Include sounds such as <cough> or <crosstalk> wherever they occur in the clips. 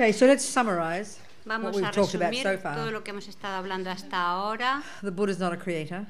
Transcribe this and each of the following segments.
Okay, so let's summarize what Vamos we've a talked about so todo far. lo que hemos estado hablando hasta ahora. The Buddha's not a creator.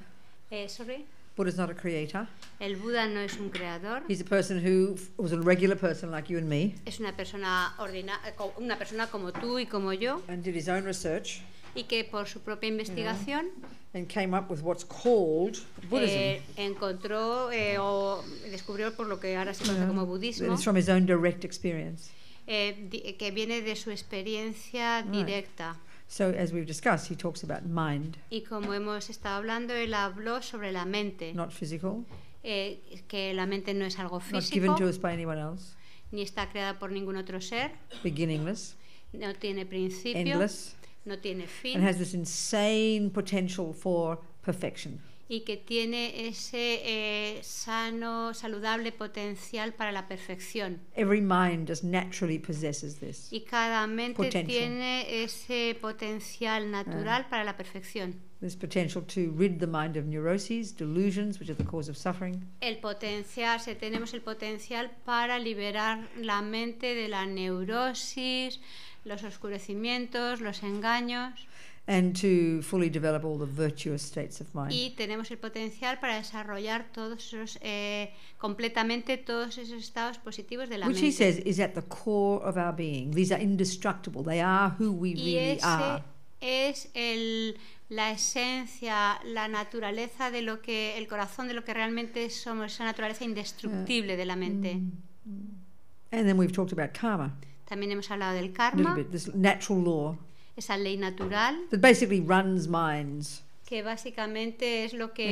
Eh, sorry. Buddha's not a creator. El Buda no es un creador, He's a person who was a regular person like you and me es una persona, ordina- eh, una persona como tú y como yo, and did his own research y que por su propia investigación and came up with what's called Buddhism. eh, encontró eh, o descubrió por lo que ahora se conoce como And budismo, it's from his own direct experience. Eh, que viene de su experiencia directa. So, as we've discussed, he talks about mind, Y como hemos estado hablando, él habló sobre la mente, not physical, eh, que la mente no es algo not given físico, to us by anyone else, ni está creada por ningún otro ser, beginningless, no tiene principio, endless, no tiene and fin. has this insane potential for perfection. Y que tiene ese eh, sano, saludable potencial para la perfección. Every mind just naturally possesses this. Y cada mente Potential. tiene ese potencial natural para la perfección. This potential to rid the mind of neuroses, delusions, which are the cause of suffering, El potencial, se tenemos el potencial para liberar la mente de la neurosis, los oscurecimientos, los engaños and to fully develop all the virtuous states of mind. y tenemos el potencial para desarrollar todos esos, eh, completamente todos esos estados positivos de la Which he mente. says is at the core of our being. These are indestructible. They are who we Y really ese are. es el, la esencia, la naturaleza de lo que, el corazón de lo que realmente somos, esa naturaleza indestructible de la mente. And then we've talked about karma También hemos hablado del a little karma, bit, this natural law esa ley natural, that basically runs minds. que básicamente es lo que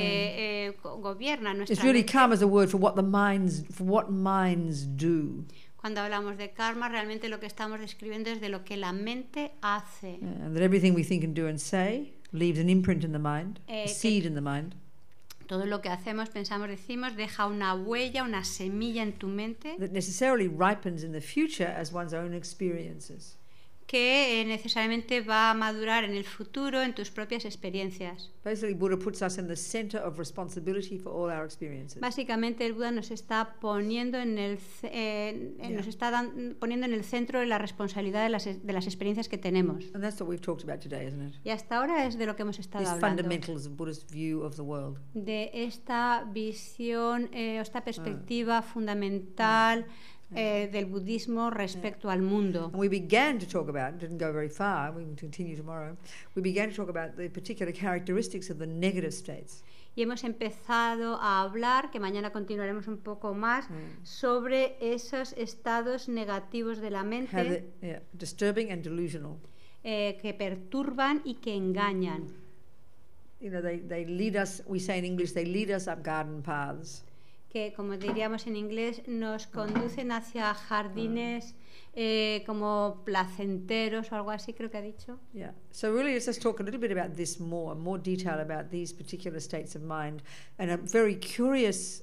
eh, go- gobierna It's nuestra really mente. karma is a word for what the minds for what minds do. Cuando hablamos de karma, realmente lo que estamos describiendo es de lo que la mente hace. And that everything we think and do and say leaves an imprint in the mind, Eh, a seed in the mind, Todo lo que hacemos, pensamos, decimos, deja una huella, una semilla en tu mente that necessarily ripens in the future as one's own experiences. Que eh, necesariamente va a madurar en el futuro en tus propias experiencias. Basically, Buddha puts us in the center of responsibility for all our experiences. Básicamente el Buda nos está poniendo en el eh, eh, nos Yeah. está dan- poniendo en el centro de la responsabilidad de las, de las experiencias que tenemos. And that's what we've talked about today, isn't it? Y hasta ahora es de lo que hemos estado hablando. fundamentals of Buddhist view of the world. De esta visión, eh, o Ah. esta perspectiva fundamental eh, del budismo respecto al mundo. And we began to talk about, didn't go very far, we will continue tomorrow, we began to talk about the particular characteristics of the negative states. Y hemos empezado a hablar, que mañana continuaremos un poco más, Mm. sobre esos estados negativos de la How mente the, yeah, disturbing and delusional. eh, que perturban y que engañan. You know, they, they lead us, we say in English, they lead us up garden paths. Que como diríamos en inglés nos conducen hacia jardines eh, como placenteros o algo así creo que ha dicho Yeah. So really, let's just talk a little bit about this more, more detail about these particular states of mind, and a very curious,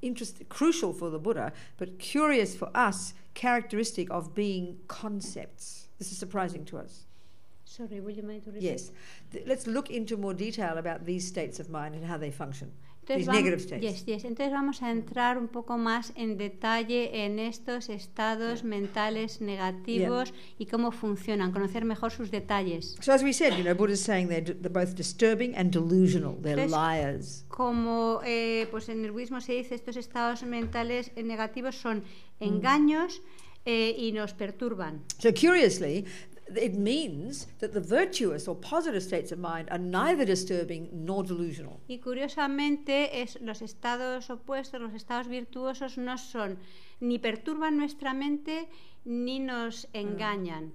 interest, crucial for the Buddha, but curious for us, characteristic of being concepts. This is surprising to us. Sorry, would you mind to repeat? Yes. Th- let's look into more detail about these states of mind and how they function. Entonces, vamos, yes, yes. Entonces vamos a entrar un poco más en detalle en estos estados mentales negativos y cómo funcionan, conocer mejor sus detalles. So as we said, you know, Buddha's saying they're, they're both disturbing and delusional. They're Entonces- liars. Como eh, pues en el budismo se dice, estos estados mentales eh, negativos son engaños eh, y nos perturban. So curiously, it means that the virtuous or positive states of mind are neither disturbing nor delusional. Y curiosamente, es, los estados opuestos, los estados virtuosos, no son ni perturban nuestra mente ni nos engañan.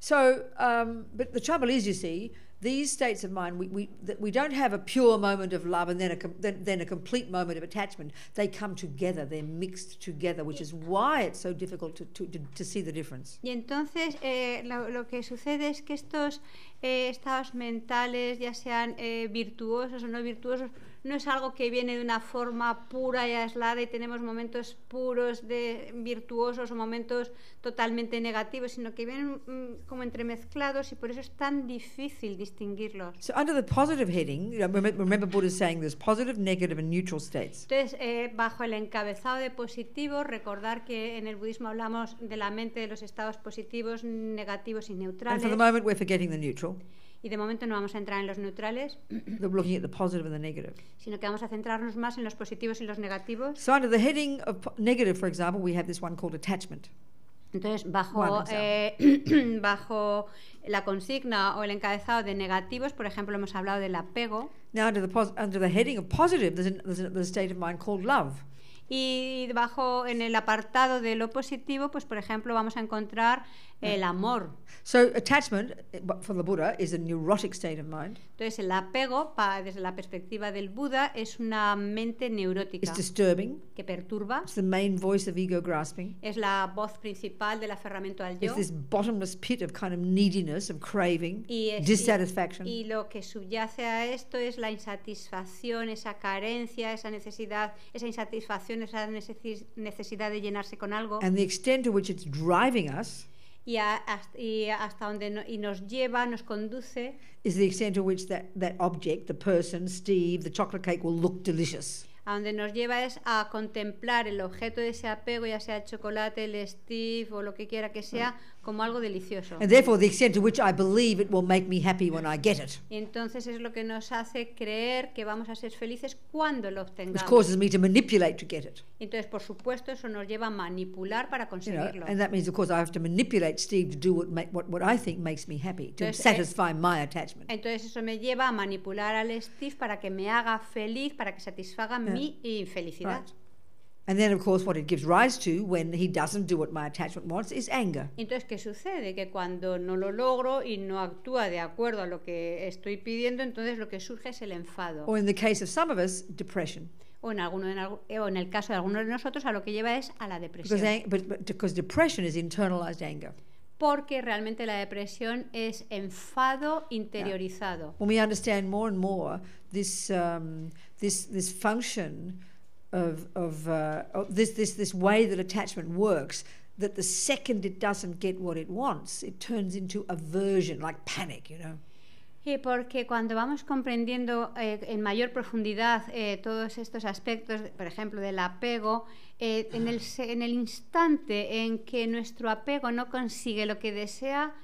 So, um, but the trouble is, you see, these states of mind, we, we, we don't have a pure moment of love and then a, then, then a complete moment of attachment. They come together, they're mixed together, which is why it's so difficult to, to, to, see the difference. Y entonces eh, lo, lo que sucede es que estos eh, estados mentales, ya sean eh, virtuosos o no virtuosos, no es algo que viene de una forma pura y aislada y tenemos momentos puros de virtuosos o momentos totalmente negativos, sino que vienen mm, como entremezclados y por eso es tan difícil distinguirlos. So under the positive heading, remember, Buddha saying there's positive, negative, and neutral states. Entonces, eh, bajo el encabezado de positivo, recordar que en el budismo hablamos de la mente de los estados positivos, negativos y And neutrales. for the moment, we're forgetting the neutral. Y de momento no vamos a entrar en los neutrales, We're looking at the positive and the negative. sino que vamos a centrarnos más en los positivos y los negativos. So under the heading of negative, for example, we have this one called attachment. Entonces, bajo, eh, <clears throat> bajo la consigna o el encabezado de negativos, por ejemplo, hemos hablado del apego. Now under the pos- under the heading of positive, there's, an, there's, a, there's a state of mind called love. Y debajo, en el apartado de lo positivo, pues por ejemplo, vamos a encontrar el amor. So attachment, eh, for the Buddha, is a neurotic state of mind. Entonces, el apego, pa- desde la perspectiva del Buda, es una mente neurótica It's disturbing. que perturba. It's the main voice of ego grasping. Es la voz principal del aferramiento al yo. It's this bottomless pit of kind of neediness, of craving, Y, es- y- dissatisfaction. y lo que subyace a esto es la insatisfacción, esa carencia, esa necesidad, esa insatisfacción, esa necesi- necesidad de llenarse con algo and the extent to which it's driving us y, a- hasta, y hasta donde no- y nos lleva, nos conduce is the extent to which that, that object, the person, Steve, the chocolate cake, will look delicious. a donde nos lleva es a contemplar el objeto de ese apego, ya sea el chocolate, el Steve o lo que quiera que sea, como algo delicioso. And therefore, the extent to which I believe it will make me happy when I get it, Y entonces es lo que nos hace creer que vamos a ser felices cuando lo which obtengamos. causes me to manipulate to get it. Entonces, por supuesto, eso nos lleva a manipular para You know, conseguirlo. and that means, of course, I have to manipulate Steve to do what, make, what, what I think makes me happy, to Entonces, eh, satisfy my attachment. Entonces eso me lleva a manipular al Steve para que me haga feliz, para que satisfaga mi infelicidad. Right. And then, of course, what it gives rise to when he doesn't do what my attachment wants is anger. Entonces, ¿qué sucede? Que cuando no lo logro y no actúa de acuerdo a lo que estoy pidiendo, entonces lo que surge es el enfado. Or in the case of some of us, depression. O en, alguno, en, algu- o en el caso de algunos de nosotros, a lo que lleva es a la Because, depresión. ang- but, but, because depression is internalized anger. Porque realmente la depresión es enfado interiorizado. When we understand more and more this, um, this, this function of, of, uh, of this, this, this way that attachment works, that the second it doesn't get what it wants, it turns into aversion, like panic, you know. Y porque cuando vamos comprendiendo eh, en mayor profundidad eh, todos estos aspectos, por ejemplo, del apego, eh, en, el, en el instante en que nuestro apego no consigue lo que desea,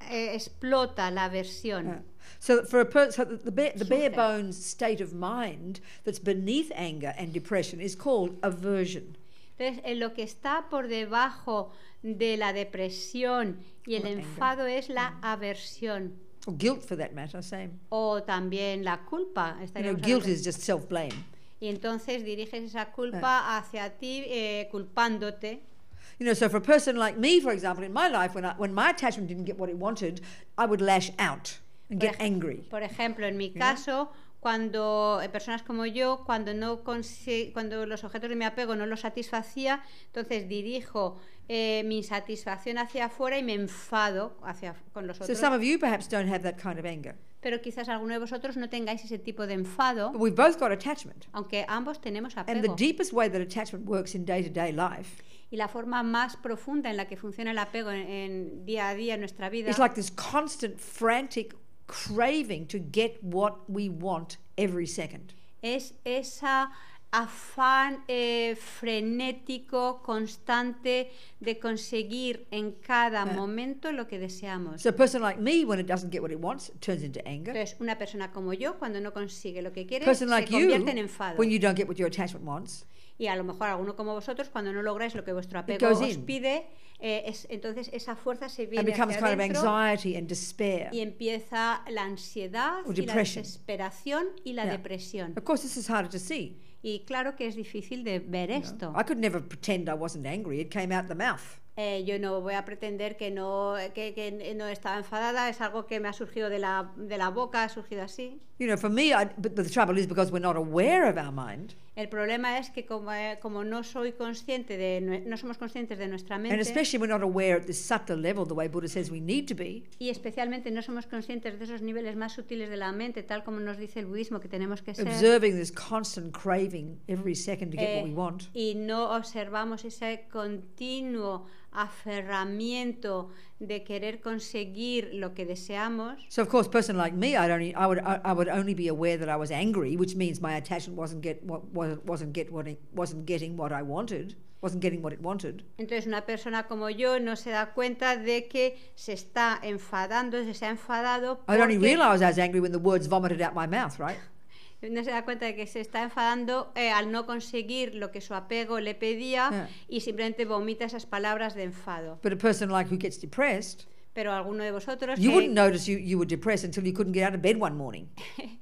explota la aversión. Uh, so for a per- so that the bare, the bare bones state of mind that's beneath anger and depression is called aversion. Entonces, en lo que está por debajo de la depresión y el Or anger. enfado es la aversión. Or guilt for that matter, same. O también la culpa. You know, guilt is just self blame. Y entonces diriges esa Ah. culpa hacia ti, eh, culpándote. You know, so for a person like me, for example, in my life, when, I, when my attachment didn't get what it wanted, I would lash out and Por get angry. Por ejemplo, en mi caso, cuando eh, personas como yo, cuando no consi- cuando los objetos de mi apego no los satisfacía, entonces dirijo eh, mi insatisfacción hacia afuera y me enfado hacia con los So some of you perhaps don't have that kind of anger. Pero quizás alguno de vosotros no tengáis ese tipo de enfado, we've both got attachment. aunque ambos tenemos And the apego. deepest way that attachment works in day to day life Y la forma más profunda en la que funciona el apego en, en día a día en nuestra vida is like this constant, frantic craving to get what we want every second. es esa afán eh, frenético, constante de conseguir en cada Ah. momento lo que deseamos. So a person like me, when it doesn't get what it wants, it turns into anger. Entonces, una persona como yo, cuando no consigue lo que quiere, person se like you, convierte en enfado. when you don't get what your attachment wants, Y a lo mejor alguno como vosotros, cuando no lográis lo que vuestro apego os pide, eh, es- entonces esa fuerza se viene becomes hacia kind of adentro anxiety and despair. y empieza la ansiedad y la desesperación y la Yeah. depresión. Of course, this is harder to see. Y claro que es difícil de ver esto. I could never pretend I wasn't angry. It came out the mouth. Eh, yo no voy a pretender que no, que, que no estaba enfadada, es algo que me ha surgido de la, de la boca, ha surgido así. You know, for me, I, but the trouble is because we're not aware of our mind, El problema es que como, eh, como no soy consciente de, no somos conscientes de nuestra and mente especially we're not aware at this subtle level, the way Buddha says we need to be, y especialmente no somos conscientes de esos niveles más sutiles de la mente, tal como nos dice el budismo que tenemos que ser. observing this constant craving every second to get Eh, what we want. y no observamos ese continuo aferramiento de querer conseguir lo que deseamos. So of course, person like me, I'd only, I would, I, I would only be aware that I was angry, which means my attachment wasn't get what wasn't wasn't get what it, wasn't getting what I wanted, wasn't getting what it wanted. Entonces una persona como yo no se da cuenta de que se está enfadando, se ha enfadado I'd only porque realised I was angry when the words vomited out my mouth, right? No se da cuenta de que se está enfadando eh, al no conseguir lo que su apego le pedía Yeah. y simplemente vomita esas palabras de enfado. But a person like who gets depressed, Pero alguno de vosotros you que- wouldn't notice you, you were depressed until you couldn't get out of bed one morning.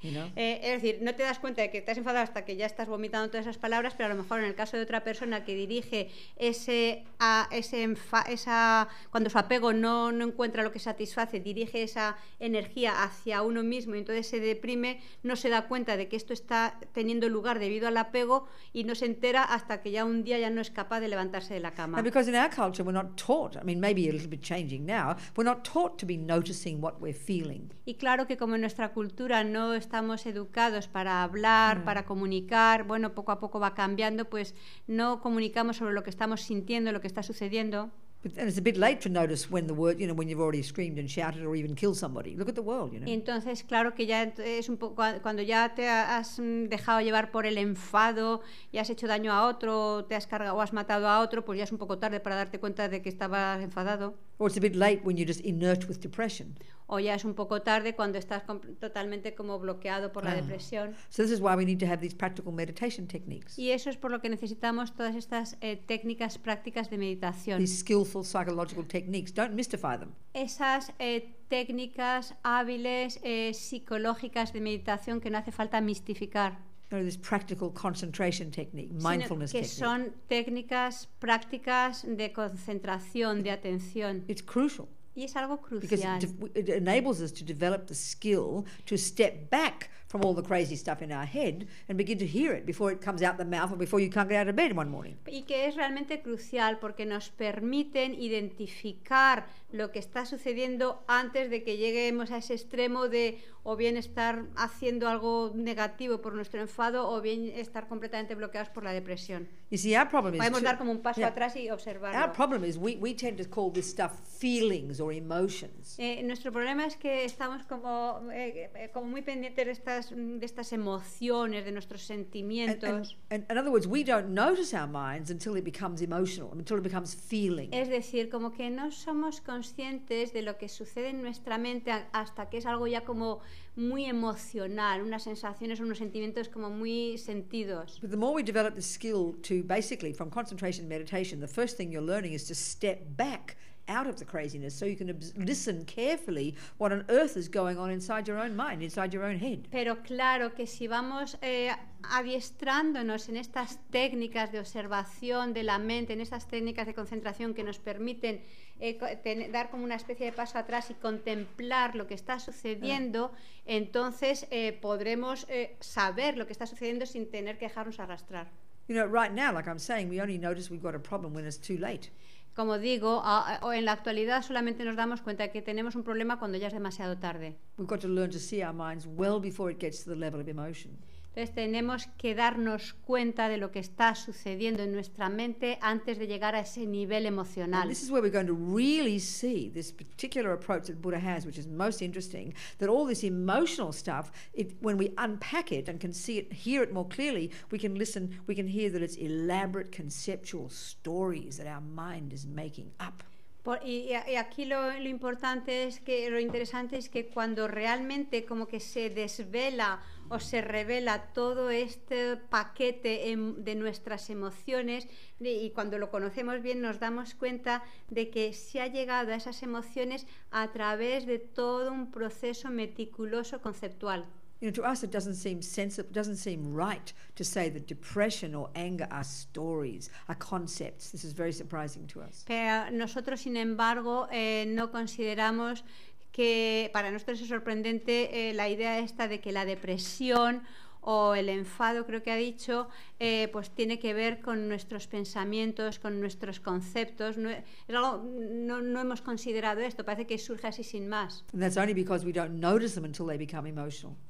You know? <laughs> Eh, es decir, no te das cuenta de que estás enfadado hasta que ya estás vomitando todas esas palabras, pero a lo mejor en el caso de otra persona que dirige ese, a, ese enfa- esa, cuando su apego no, no encuentra lo que satisface, dirige esa energía hacia uno mismo y entonces se deprime, no se da cuenta de que esto está teniendo lugar debido al apego y no se entera hasta que ya un día ya no es capaz de levantarse de la cama. And because in our culture we're not taught, I mean, maybe a little bit changing now, we're not taught to be noticing what we're feeling. Y claro que como en nuestra cultura no estamos educados para hablar, para comunicar, bueno, poco a poco va cambiando, pues no comunicamos sobre lo que estamos sintiendo, lo que está sucediendo. But, and it's a bit late to notice when the word, you know, when you've already screamed and shouted or even killed somebody. Look at the world, you know. Entonces, claro que ya es un poco cuando ya te has mm, dejado llevar por el enfado y has hecho daño a otro, te has cargado o has matado a otro, pues ya es un poco tarde para darte cuenta de que estabas enfadado. Or it's a bit late when you're just inert with depression. O ya es un poco tarde cuando estás totalmente como bloqueado por la Ah. depresión. So this is why we need to have these practical meditation techniques, Y eso es por lo que necesitamos todas estas eh, técnicas prácticas de meditación. these skillful psychological techniques. Don't mystify them. Esas eh, técnicas hábiles eh, psicológicas de meditación que no hace falta mistificar, know, this practical concentration technique, mindfulness que technique. son técnicas prácticas de concentración, de atención. It's crucial Y es algo because it, it enables us to develop the skill to step back from all the crazy stuff in our head and begin to hear it before it comes out the mouth or before you can't get out of bed one morning. Y que es realmente crucial porque nos permiten identificar lo que está sucediendo antes de que lleguemos a ese extremo de o bien estar haciendo algo negativo por nuestro enfado o bien estar completamente bloqueados por la depresión. You see, our problem is Podemos dar como un paso yeah. atrás y our observarlo. problem is we, we tend to call this stuff feelings or emotions. Eh, nuestro problema es que estamos como, eh, eh, como muy pendientes de estas, de estas emociones, de nuestros And, and, sentimientos. and in other words, we don't notice our minds until it becomes emotional, until it becomes feeling. Es decir, como que no somos conscientes de lo que sucede en nuestra mente hasta que es algo ya como muy emocional, unas sensaciones, unos sentimientos como muy sentidos. But the more we develop the skill to basically, from concentration meditation, the first thing you're learning is to step back out of the craziness so you can listen carefully what on earth is going on inside your own mind, inside your own head. Pero claro que si vamos eh, adiestrándonos en estas técnicas de observación de la mente, en estas técnicas de concentración que nos permiten eh, ten- dar como una especie de paso atrás y contemplar lo que está sucediendo, entonces eh, podremos eh, saber lo que está sucediendo sin tener que dejarnos arrastrar. You know, right now, like I'm saying, we only notice we've got a problem when it's too late. Como digo, a- a- en la actualidad solamente nos damos cuenta de que tenemos un problema cuando ya es demasiado tarde. We've got to learn to see our minds well before it gets to the level of emotion. Entonces tenemos que darnos cuenta de lo que está sucediendo en nuestra mente antes de llegar a ese nivel emocional. this is where we're going to really see this particular approach that Buddha has, which is most interesting. That all this emotional stuff, it, when we unpack it and can see it, hear it more clearly, we can listen, we can hear that it's elaborate conceptual stories that our mind is making up. Y, aquí lo, importante es que lo interesante es que cuando realmente como que se desvela o se revela todo este paquete de nuestras emociones y cuando lo conocemos bien nos damos cuenta de que se ha llegado a esas emociones a través de todo un proceso meticuloso conceptual. You know, to us it doesn't seem sensible, doesn't seem right to say that depression or anger are stories, are concepts. This is very surprising to us. Pero nosotros, sin embargo, eh, no consideramos que para nosotros es sorprendente eh, la idea esta de que la depresión o el enfado, creo que ha dicho, eh, pues tiene que ver con nuestros pensamientos, con nuestros conceptos. No, no- no hemos considerado esto, parece que surge así sin más.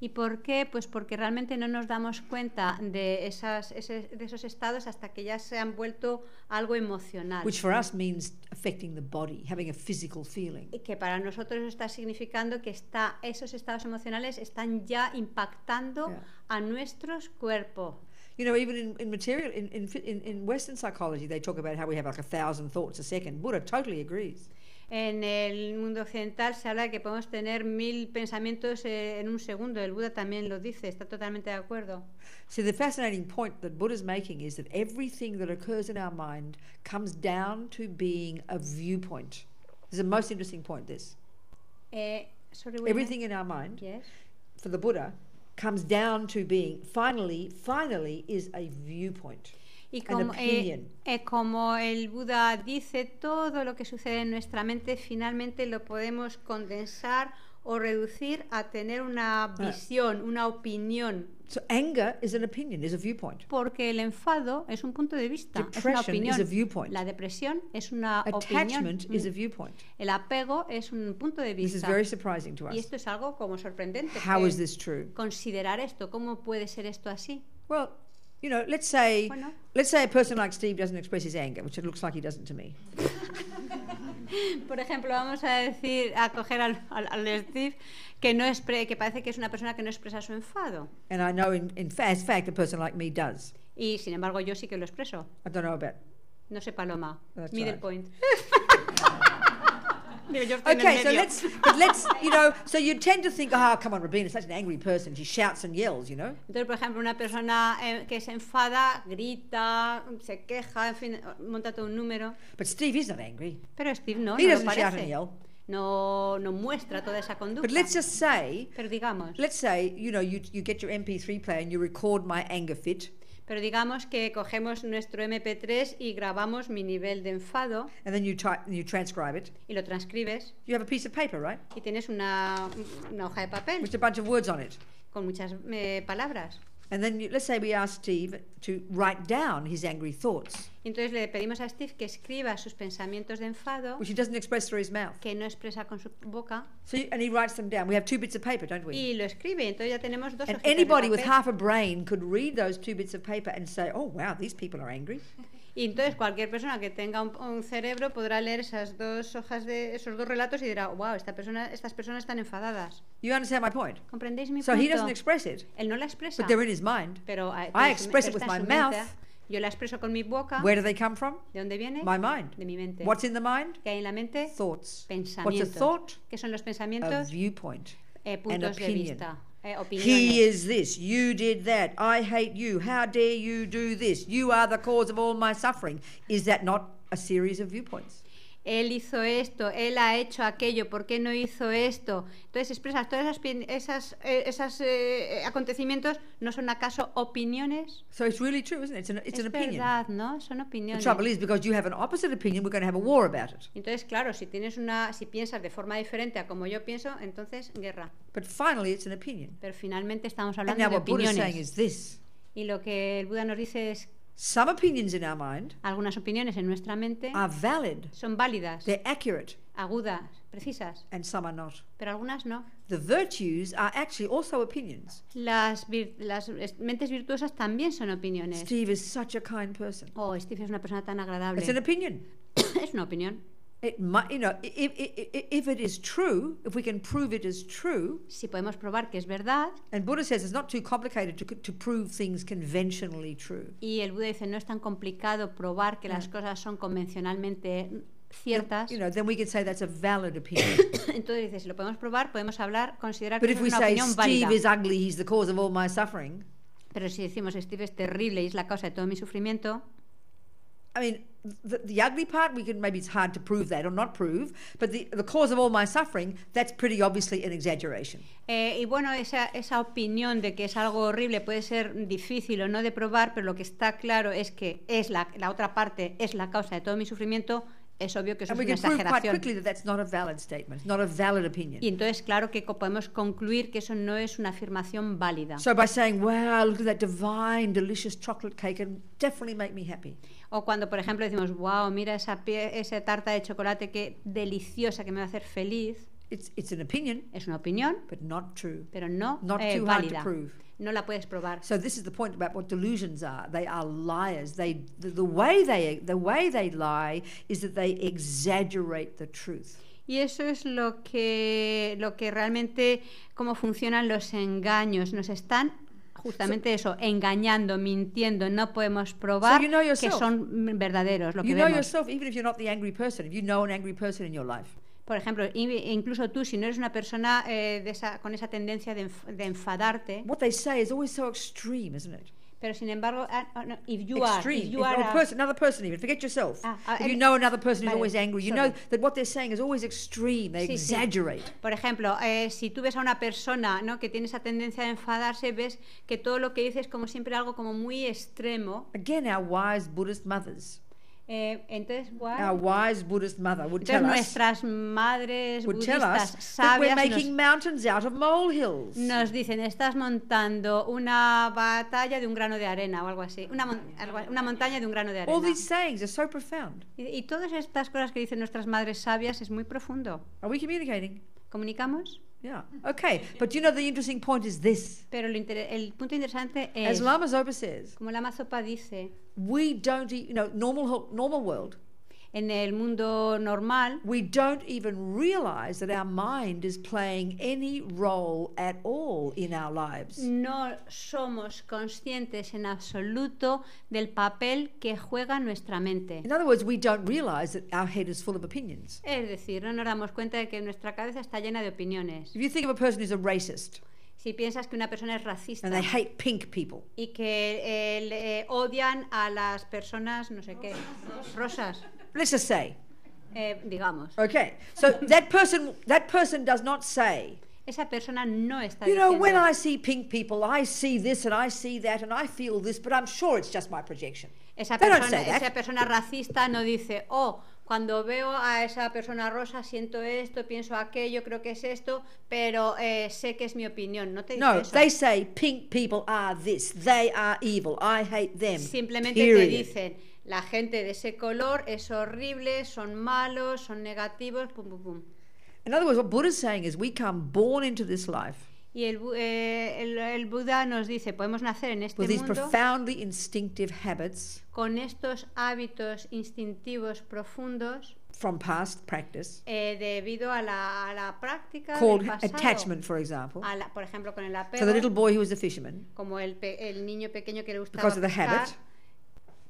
¿Y por qué? Pues porque realmente no nos damos cuenta de, esas, ese- de esos estados hasta que ya se han vuelto algo emocional. Which for us means affecting the body, having a physical feeling. Y que para nosotros está significando que está, esos estados emocionales están ya impactando Yeah. A nuestros cuerpos. You know, even in, in material, in, in, in, Western psychology, they talk about how we have like a thousand thoughts a second. Buddha totally agrees. En el mundo occidental se habla de que podemos tener mil pensamientos eh, en un segundo. El Buda también lo dice, está totalmente de acuerdo. See, the fascinating point that Buddha's making is that everything that occurs in our mind comes down to being a viewpoint. This is the most interesting point, this. Eh, sorry. Everything in our mind, Yes. for the Buddha, comes down to being, finally, finally, is a viewpoint. Y An como, eh, opinion. eh, como el Buda dice, todo lo que sucede en nuestra mente finalmente lo podemos condensar o reducir a tener una visión, una opinión. So anger is an opinion, is a viewpoint. Porque el enfado es un punto de vista, es una Depression opinión. is a viewpoint. La depresión es una Attachment opinión. is a viewpoint. El apego es un punto de This is vista. very surprising to Y us. esto es algo como sorprendente. How is this true? Considerar esto, ¿cómo puede ser esto así? Well, you know, let's say Bueno. let's say a person like Steve doesn't express his anger, which it looks like he doesn't to me. <laughs> <laughs> Por ejemplo, vamos a decir, a coger al, al- al Steve que no expre- que parece que es una persona que no expresa su enfado. And I know in, in fa- as fact a person like me does. Y sin embargo, yo sí que lo expreso. I don't know about No sé, Paloma. That's Middle right. point. <laughs> Okay, so let's but let's you know, so you tend to think, oh come on, Rabina, is such an angry person. She shouts and yells, you know. Entonces, por ejemplo, una persona eh, que se enfada, grita, se queja, en fin, monta todo un número. But Steve is not angry. Pero Steve no, he no doesn't shout and parece. yell. No, no muestra toda esa conducta. But let's just say Pero digamos, let's say, you know, you you get your MP3 player and you record my anger fit pero digamos que cogemos nuestro MP3 y grabamos mi nivel de enfado and then you you transcribe it. y lo transcribes You have a piece of paper, right? y tienes una, una hoja de papel With a bunch of words on it. con muchas eh, palabras. And then you, let's say we ask Steve to write down his angry thoughts, entonces le pedimos a Steve que escriba sus pensamientos de enfado which he doesn't express through his mouth. que no expresa con su boca So you, and he writes them down. We have two bits of paper, don't we? y lo escribe. Entonces ya tenemos dos And anybody with half a brain could read those two bits of paper and say, "Oh, wow, these people are angry." <laughs> Y entonces cualquier persona que tenga un, un cerebro podrá leer esas dos hojas de esos dos relatos y dirá, wow, esta persona, estas personas están enfadadas. You understand my point? ¿Comprendéis mi So punto? he doesn't express it, Él no la expresa. but they're in his mind. pero eh, I pero express pero it with my mouth. Yo la expreso con mi boca. Where do they come from? ¿De dónde viene? My mind. De mi mente. What's in the mind? ¿Qué hay en la mente? Thoughts. What's a Pensamientos. thought? ¿Qué son los A pensamientos? viewpoint. Eh, puntos de vista. He is this. You did that. I hate you. How dare you do this? You are the cause of all my suffering. Is that not a series of viewpoints? Él hizo esto, él ha hecho aquello, ¿por qué no hizo esto? Entonces expresas todos esos esas, eh, esas, eh, acontecimientos, ¿no son acaso opiniones? So it's really true, isn't it? It's an, it's es an opinion. verdad, ¿no? Son The opiniones. trouble is, because you have an opposite opinion, we're going to have a war about it. Entonces, claro, si tienes una, si piensas de forma diferente a como yo pienso, entonces guerra. But finally, it's an opinion. Pero finalmente estamos And hablando now de what opiniones. saying is this. Y lo que el Buda nos dice es Some opinions in our mind algunas opiniones en nuestra mente are valid, son válidas, they're accurate, agudas, precisas, and some are not. pero algunas no. The virtues are actually also opinions. Las, vir- las es- mentes virtuosas también son opiniones. Steve is such a kind person. Oh, Steve es una persona tan agradable. It's an opinion. <coughs> es una opinión. It might, you know, if, if, if it is true, if we can prove it is true, Si podemos probar que es verdad, and Buddha says it's not too complicated to, to prove things conventionally true. y el Buda dice no es tan complicado probar que las cosas son convencionalmente ciertas, You know, then we can say that's a valid <coughs> opinion. entonces dice, si lo podemos probar, podemos hablar, considerar but que if es we una say opinión Steve válida. is ugly, he's the cause of all my suffering, Pero si decimos Steve es terrible y es la causa de todo mi sufrimiento, I mean, the, the ugly part, we can maybe it's hard to prove that or not prove, but the, the cause of all my suffering, that's pretty obviously an exaggeration. Eh, y bueno, esa, esa opinión de que es algo horrible puede ser difícil o no de probar, pero lo que está claro es que es la, la otra parte es la causa de todo mi sufrimiento, es obvio que eso And es una exageración. quickly that that's not a valid statement, not a valid opinion. Y entonces, claro que podemos concluir que eso no es una afirmación válida. So by saying, wow, look at that divine, delicious chocolate cake, it'll definitely make me happy. O cuando, por ejemplo, decimos, wow, mira esa, pie- esa tarta de chocolate que deliciosa que me va a hacer feliz, It's, it's an opinion, es una opinión, but not true. pero no Not eh, too hard to válida. prove. No la puedes probar. So this is the point about what delusions are. They are liars. They the, the way they the way they lie is that they exaggerate the truth. Y eso es lo que, lo que realmente, cómo funcionan los engaños. Nos están justamente eso, engañando, mintiendo. No podemos probar you know que yourself. son verdaderos lo que You know vemos. yourself, even if you're not the angry person. If you know an angry person in your life, Por ejemplo, in- incluso tú, si no eres una persona eh, de esa- con esa tendencia de, enf- de enfadarte, what they say is always so extreme, isn't it? pero sin embargo, oh, no, if you are, extreme. if you If are a person, another person, even forget yourself. Ah, ah, if you em- know another person who's vale, always angry, you sorry. know that what they're saying is always extreme. They Sí, sí. exaggerate. Por ejemplo, eh, si tú ves a una persona ¿no? que tiene esa tendencia de enfadarse, ves que todo lo que dice es como siempre algo como muy extremo. Again, our wise Buddhist mothers, Eh, entonces, what? our wise Buddhist mother would Entonces tell us, nuestras madres would tell budistas us that we're sabias making nos, mountains out of molehills. nos dicen, estás montando una batalla de un grano de arena o algo así, una, mon- algo- una montaña de un grano de All arena. these sayings are so profound. Y, y todas estas cosas que dicen nuestras madres sabias es muy profundo. Are we communicating? ¿Comunicamos? Yeah. <laughs> Okay. But you know the interesting point is this. Pero lo el punto interesante As es, Lama Zopa says, como la Mazopa dice, we don't, e- you know, normal normal world. En el mundo normal We don't even realize that our mind is playing any role at all in our lives. no somos conscientes en absoluto del papel que juega nuestra mente. In other words, we don't realize that our head is full of opinions. Es decir, no nos damos cuenta de que nuestra cabeza está llena de opiniones. If you think of a person who's a racist Si piensas que una persona es racista and they hate pink people, y que eh, le- odian a las personas, no sé qué, rosas, let's just say, eh, digamos, okay, so <laughs> that person that person does not say, esa persona no está you know, when I see pink people, I see this and I see that and I feel this, but I'm sure it's just my projection. esa They don't persona, say that. esa persona racista no dice, oh, cuando veo a esa persona rosa siento esto, pienso aquello, creo que es esto, pero eh, sé que es mi opinión. No te dice No, eso. they say pink people are this, they are evil, I hate them. Simplemente te period. dicen, la gente de ese color es horrible, son malos, son negativos, pum, pum, pum. In other words, what Buddha's saying is we come born into this life Y el, eh, el, el Buda nos dice, podemos nacer en este with these mundo profoundly instinctive habits con estos hábitos instintivos profundos from past practice eh, debido a la, a la práctica called del pasado. attachment, for example. A la- por ejemplo, con el For apego, the little boy who was a fisherman, como el, pe- el niño pequeño que le gustaba because of the pescar, habit,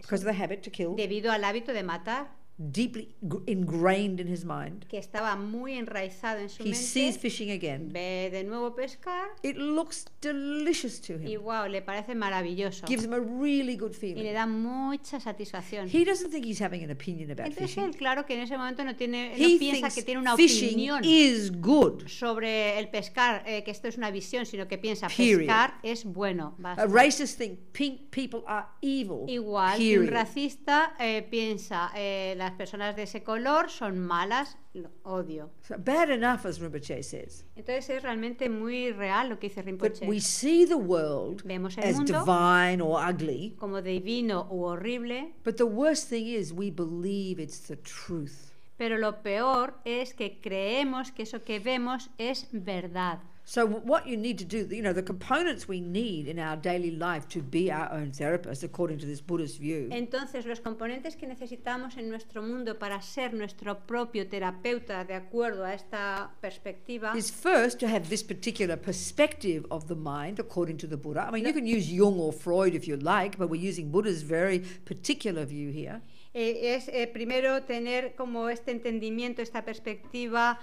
because of the habit to kill, debido al hábito de matar, deeply gr- ingrained in his mind. que estaba muy enraizado en su He sees mente, fishing again. ve de nuevo pescar It looks delicious to y him. wow, le parece maravilloso Gives him a really good y le feeling. da mucha satisfacción. He doesn't think he's having an opinion about Entonces fishing. él, claro que en ese momento no tiene, no He piensa que tiene una fishing opinión is good. sobre el pescar, eh, que esto es una visión, sino que piensa Period. pescar es bueno. basta. A racist think pink people are evil. Igual que un racista eh, piensa eh, las personas de ese color son malas, lo odio. So bad enough, as Rinpoche says. Entonces es realmente muy real lo que dice But Rinpoche. we see the world Vemos el as mundo divine or ugly. como divino u horrible, But the worst thing is we believe it's the truth. pero lo peor es que creemos que eso que vemos es verdad. So what you need to do, you know, the components we need in our daily life to be our own therapist, according to this Buddhist view, Entonces, los componentes que necesitamos en nuestro mundo para ser nuestro propio terapeuta de acuerdo a esta perspectiva is first to have this particular perspective of the mind, according to the Buddha. I mean, you can use Jung or Freud if you like, but we're using Buddha's very particular view here. Eh, es eh, primero tener como este entendimiento, esta perspectiva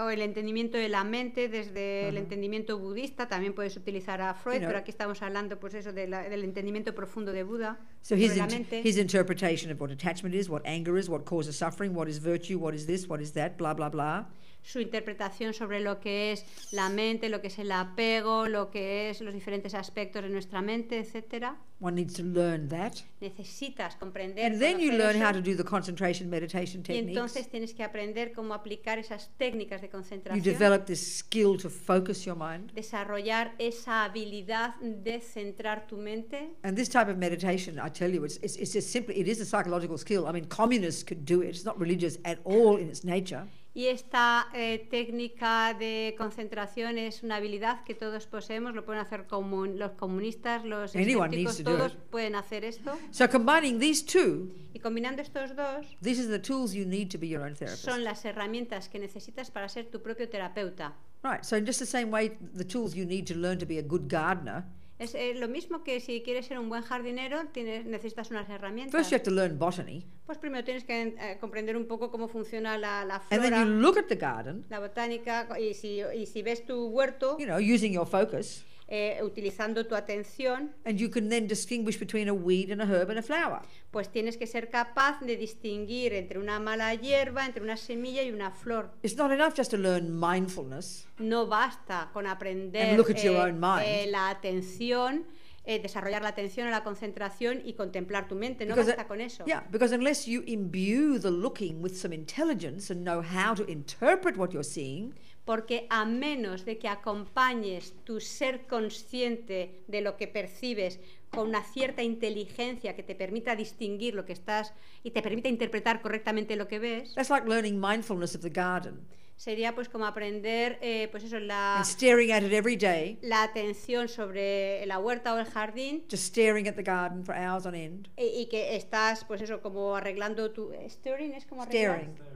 o el entendimiento de la mente desde el entendimiento budista. También puedes utilizar a Freud, You know- pero aquí estamos hablando pues eso de la- del entendimiento profundo de Buda So his, la mente. his interpretation of what attachment is, what anger is, what causes suffering, what is virtue, what is this, what is that, blah, blah, blah. Su interpretación sobre lo que es la mente, lo que es el apego, lo que es los diferentes aspectos de nuestra mente, etcétera. One needs to learn that. Necesitas comprender And then you learn eso, how to do the concentration meditation y techniques. entonces tienes que aprender cómo aplicar esas técnicas de You concentración, develop this skill to focus your mind. desarrollar esa habilidad de centrar tu mente. And this type of meditation, I tell you, it's, it's, it's just simply, it is a psychological skill. I mean, communists could do it. It's not religious at all in its nature. Y esta eh, técnica de concentración es una habilidad que todos poseemos, lo pueden hacer comun- los comunistas, los escépticos, todos pueden hacer esto. So combining these two, Y combinando estos dos, these are the tools you need to be your own therapist. son las herramientas que necesitas para ser tu propio terapeuta. Right. So in just the same way, the tools you need to learn to be a good gardener. Es eh, lo mismo que si quieres ser un buen jardinero, tienes, necesitas unas herramientas. First, you have to learn botany, Pues primero tienes que eh, comprender un poco cómo funciona la, la and then flora, you look at the garden. la botánica, y si, y si ves tu huerto You know, using your focus, eh, utilizando tu atención, and you can then distinguish between a weed and a herb and a flower. pues tienes que ser capaz de distinguir entre una mala hierba, entre una semilla y una flor. It's not enough just to learn mindfulness. No basta con aprender And look at your eh, own mind. eh, la atención, eh, desarrollar la atención o la concentración y contemplar tu mente. No Because basta con eso. Yeah, because unless you imbue the looking with some intelligence and know how to interpret what you're seeing, Porque a menos de que acompañes tu ser consciente de lo que percibes con una cierta inteligencia que te permita distinguir lo que estás y te permita interpretar correctamente lo que ves, that's like learning mindfulness of the garden sería pues como aprender eh, pues eso, la, and staring at it every day, la atención sobre la huerta o el jardín just staring at the garden for hours on end. y, y que estás pues eso como arreglando tu staring es como arreglar? Staring.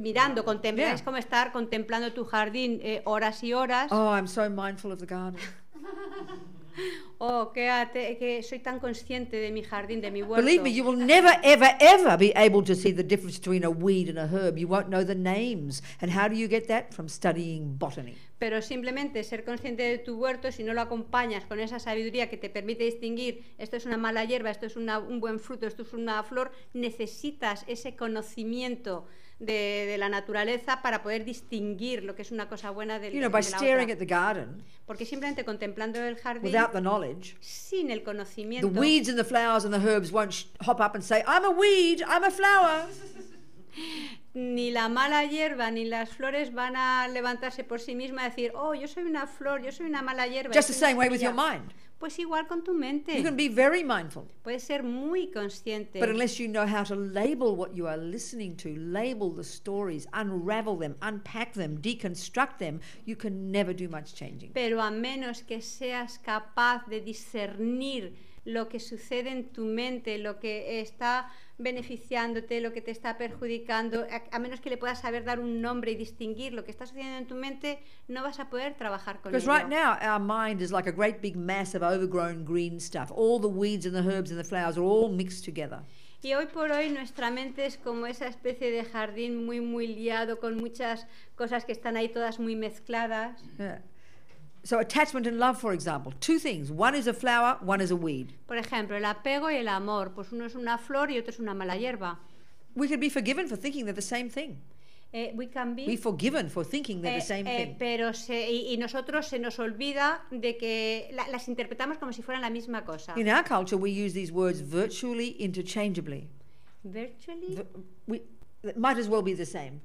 Mirando, contemplar, Yeah. es como estar contemplando tu jardín eh, horas y horas. Oh, I'm so mindful of the garden. <laughs> Oh, que, que soy tan consciente de mi jardín, de mi huerto. Believe me, you will never, ever, ever be able to see the difference between a weed and a herb. You won't know the names. And how do you get that? From studying botany. Pero simplemente ser consciente de tu huerto, si no lo acompañas con esa sabiduría que te permite distinguir esto es una mala hierba, esto es una- un buen fruto, esto es una flor, necesitas ese conocimiento de, de la naturaleza para poder distinguir lo que es una cosa buena del, You know, by de la staring otra. at the garden Porque simplemente contemplando el jardín, without the knowledge, sin el the conocimiento, weeds and the flowers and the herbs won't hop up and say, I'm a weed, I'm a flower. Ni la mala hierba ni las flores van a levantarse por sí mismas y decir, oh, yo soy una flor, yo soy una mala hierba. Just the same way with your semilla". mind. Pues igual con tu mente. You can be very mindful. Puedes ser muy consciente. But unless you know how to label what you are listening to, label the stories, unravel them, unpack them, deconstruct them, you can never do much changing. Pero a menos que seas capaz de discernir lo que sucede en tu mente, lo que está beneficiándote, lo que te está perjudicando, a, a menos que le puedas saber dar un nombre y distinguir lo que está sucediendo en tu mente, no vas a poder trabajar con Because ello. right now, our mind is like a great big mass of overgrown green stuff. All the weeds and the herbs and the flowers are all mixed together. Y hoy por hoy nuestra mente es como esa especie de jardín muy, muy liado, con muchas cosas que están ahí todas muy mezcladas. Yeah. So, attachment and love, for example, two things. One is a flower, one is a weed. Por ejemplo, el apego y el amor, pues uno es una flor y otro es una mala hierba. We could be forgiven for thinking they're the same thing. Eh, we can be Be forgiven for thinking they're Eh, the same eh, thing. pero se, y, y nosotros se nos olvida de que la- las interpretamos como si fueran la misma cosa. In our culture, we use these words virtually interchangeably. Virtually, V- We, it might as well be the same.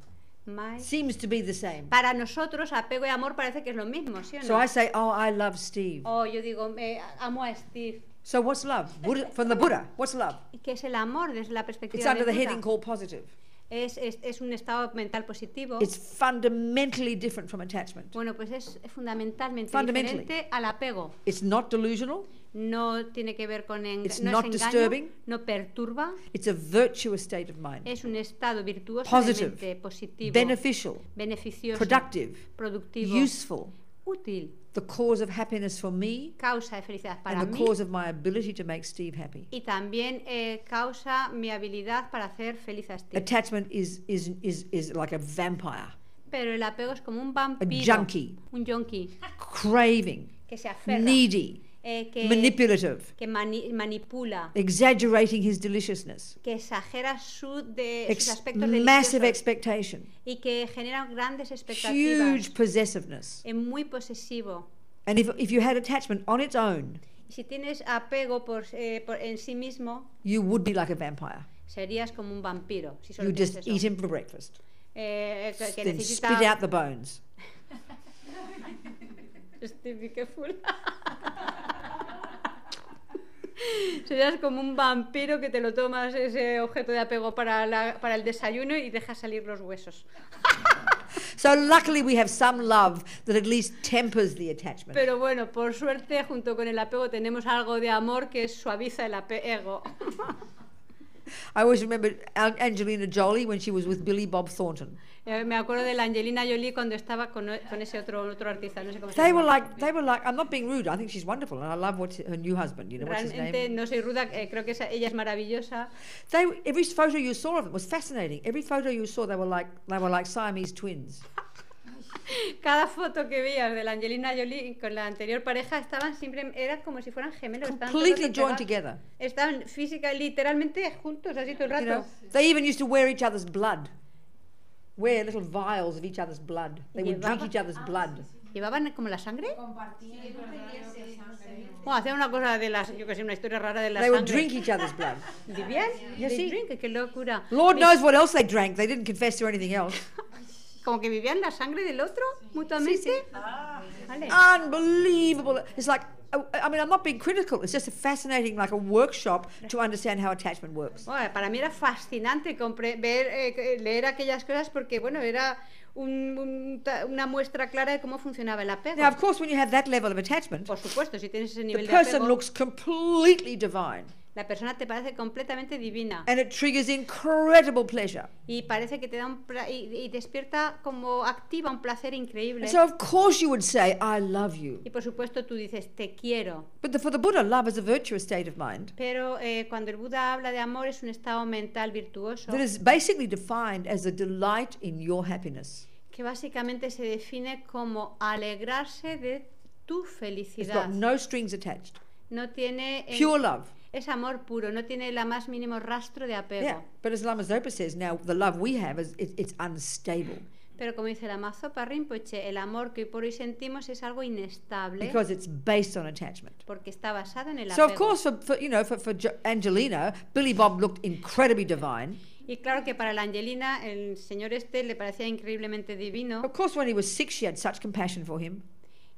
My- Seems to be the same. Para nosotros, apego y amor parece que es lo mismo, ¿sí o no? So I say, oh, I love Steve. Oh, yo digo, eh, amo a Steve. So what's love? Buddha, from the Buddha, what's love? ¿Y ¿Qué es el amor desde la perspectiva It's under de the heading called positive. Es, es, es un estado mental positivo. It's fundamentally different from attachment. Bueno, pues es fundamentalmente diferente al apego. It's not delusional. No tiene que ver con enga- It's no es engaño, no perturba, It's a virtuous state of mind. es un estado virtuoso Positive, positivo, Beneficial, beneficioso, productive, productivo, useful, útil, the cause of happiness for me, causa de felicidad para and the mí cause of my ability to make Steve happy. y también eh, causa mi habilidad para hacer feliz a Steve. Attachment is, is, is, is like a vampire, Pero el apego es como un vampiro, junkie. un junkie, craving, que se aferra, needy, eh, que, manipulative, que mani- manipula, exaggerating his deliciousness, que exagera su de, ex- sus aspectos massive expectation, y que genera grandes huge possessiveness. es muy posesivo. And if, if you had attachment on its own, si tienes apego por, eh, por- en sí mismo, you would be like a vampire. serías como un vampiro. Si solo You just eso. eat him for breakfast, Eh, que, que then necesita... spit out the bones. Steve, be careful. <laughs> Serías como un vampiro que te lo tomas ese objeto de apego para, la- para el desayuno y dejas salir los huesos. <laughs> So luckily we have some love that at least tempers the attachment. Pero bueno, por suerte, junto con el apego tenemos algo de amor que suaviza el apego. <laughs> I always remember Angelina Jolie when she was with Billy Bob Thornton. Eh, Me acuerdo de la Angelina Jolie cuando estaba con, con ese otro, otro artista, no sé cómo se They were like, they were like. I'm not being rude. I think she's wonderful, and I love what her new husband. You know what's his Realmente name? no soy ruda, eh, creo que esa- ella es maravillosa. They every photo you saw of them was fascinating. Every photo you saw, they were like they were like Siamese twins. <laughs> <laughs> Cada foto que veías de la Angelina Jolie con la anterior pareja estaban siempre, era como si fueran gemelos. Completely joined together. Estaban física, literalmente juntos, así todo el You rato. know, they even used to wear each other's blood. Wear little vials of each other's blood. They would drink each other's blood. ¿Llevaban como la sangre? Bueno, hacían una cosa de las, yo que sé, una historia rara de la They would sangre. drink each other's blood. <laughs> ¿Vivían? Yes, They sí. drink, qué locura. Lord knows what else they drank. They didn't confess to anything else. <laughs> Como que vivían la sangre del otro mutuamente. Vale. Unbelievable. It's like, I mean, I'm not being critical. It's just a fascinating, like a workshop to understand how attachment works. Bueno, para mí era fascinante compre- ver, eh, leer aquellas cosas porque, bueno, era un- una muestra clara de cómo funcionaba el apego. Now, of course, when you have that level of attachment, Por supuesto, si tienes ese the nivel de person apego, looks completely divine la persona te parece completamente divina and it triggers incredible pleasure. y parece que te da un y, y despierta como activa un placer increíble. And so, of course, you would say, I love you. Y por supuesto tú dices, te quiero. But the, for the Buddha, love is a virtuous state of mind Pero eh, cuando el Buda habla de amor es un estado mental virtuoso that is basically defined as a delight in your happiness. que básicamente se define como alegrarse de tu It's felicidad. got no strings attached. No tiene en- Pure love. Es amor puro, no tiene la más mínimo rastro de apego. Yeah. But as Lama Zopa says, now the love we have is it, it's unstable Pero como dice la Mazopa Rinpoche, el amor que por hoy sentimos es algo inestable because it's based on attachment. porque está basado en el So of apego. course, for, for you know, for, for Angelina, Billy Bob looked incredibly divine. Y claro que para la Angelina, el señor este le parecía increíblemente divino. Of course, when he was sick, she had such compassion for him.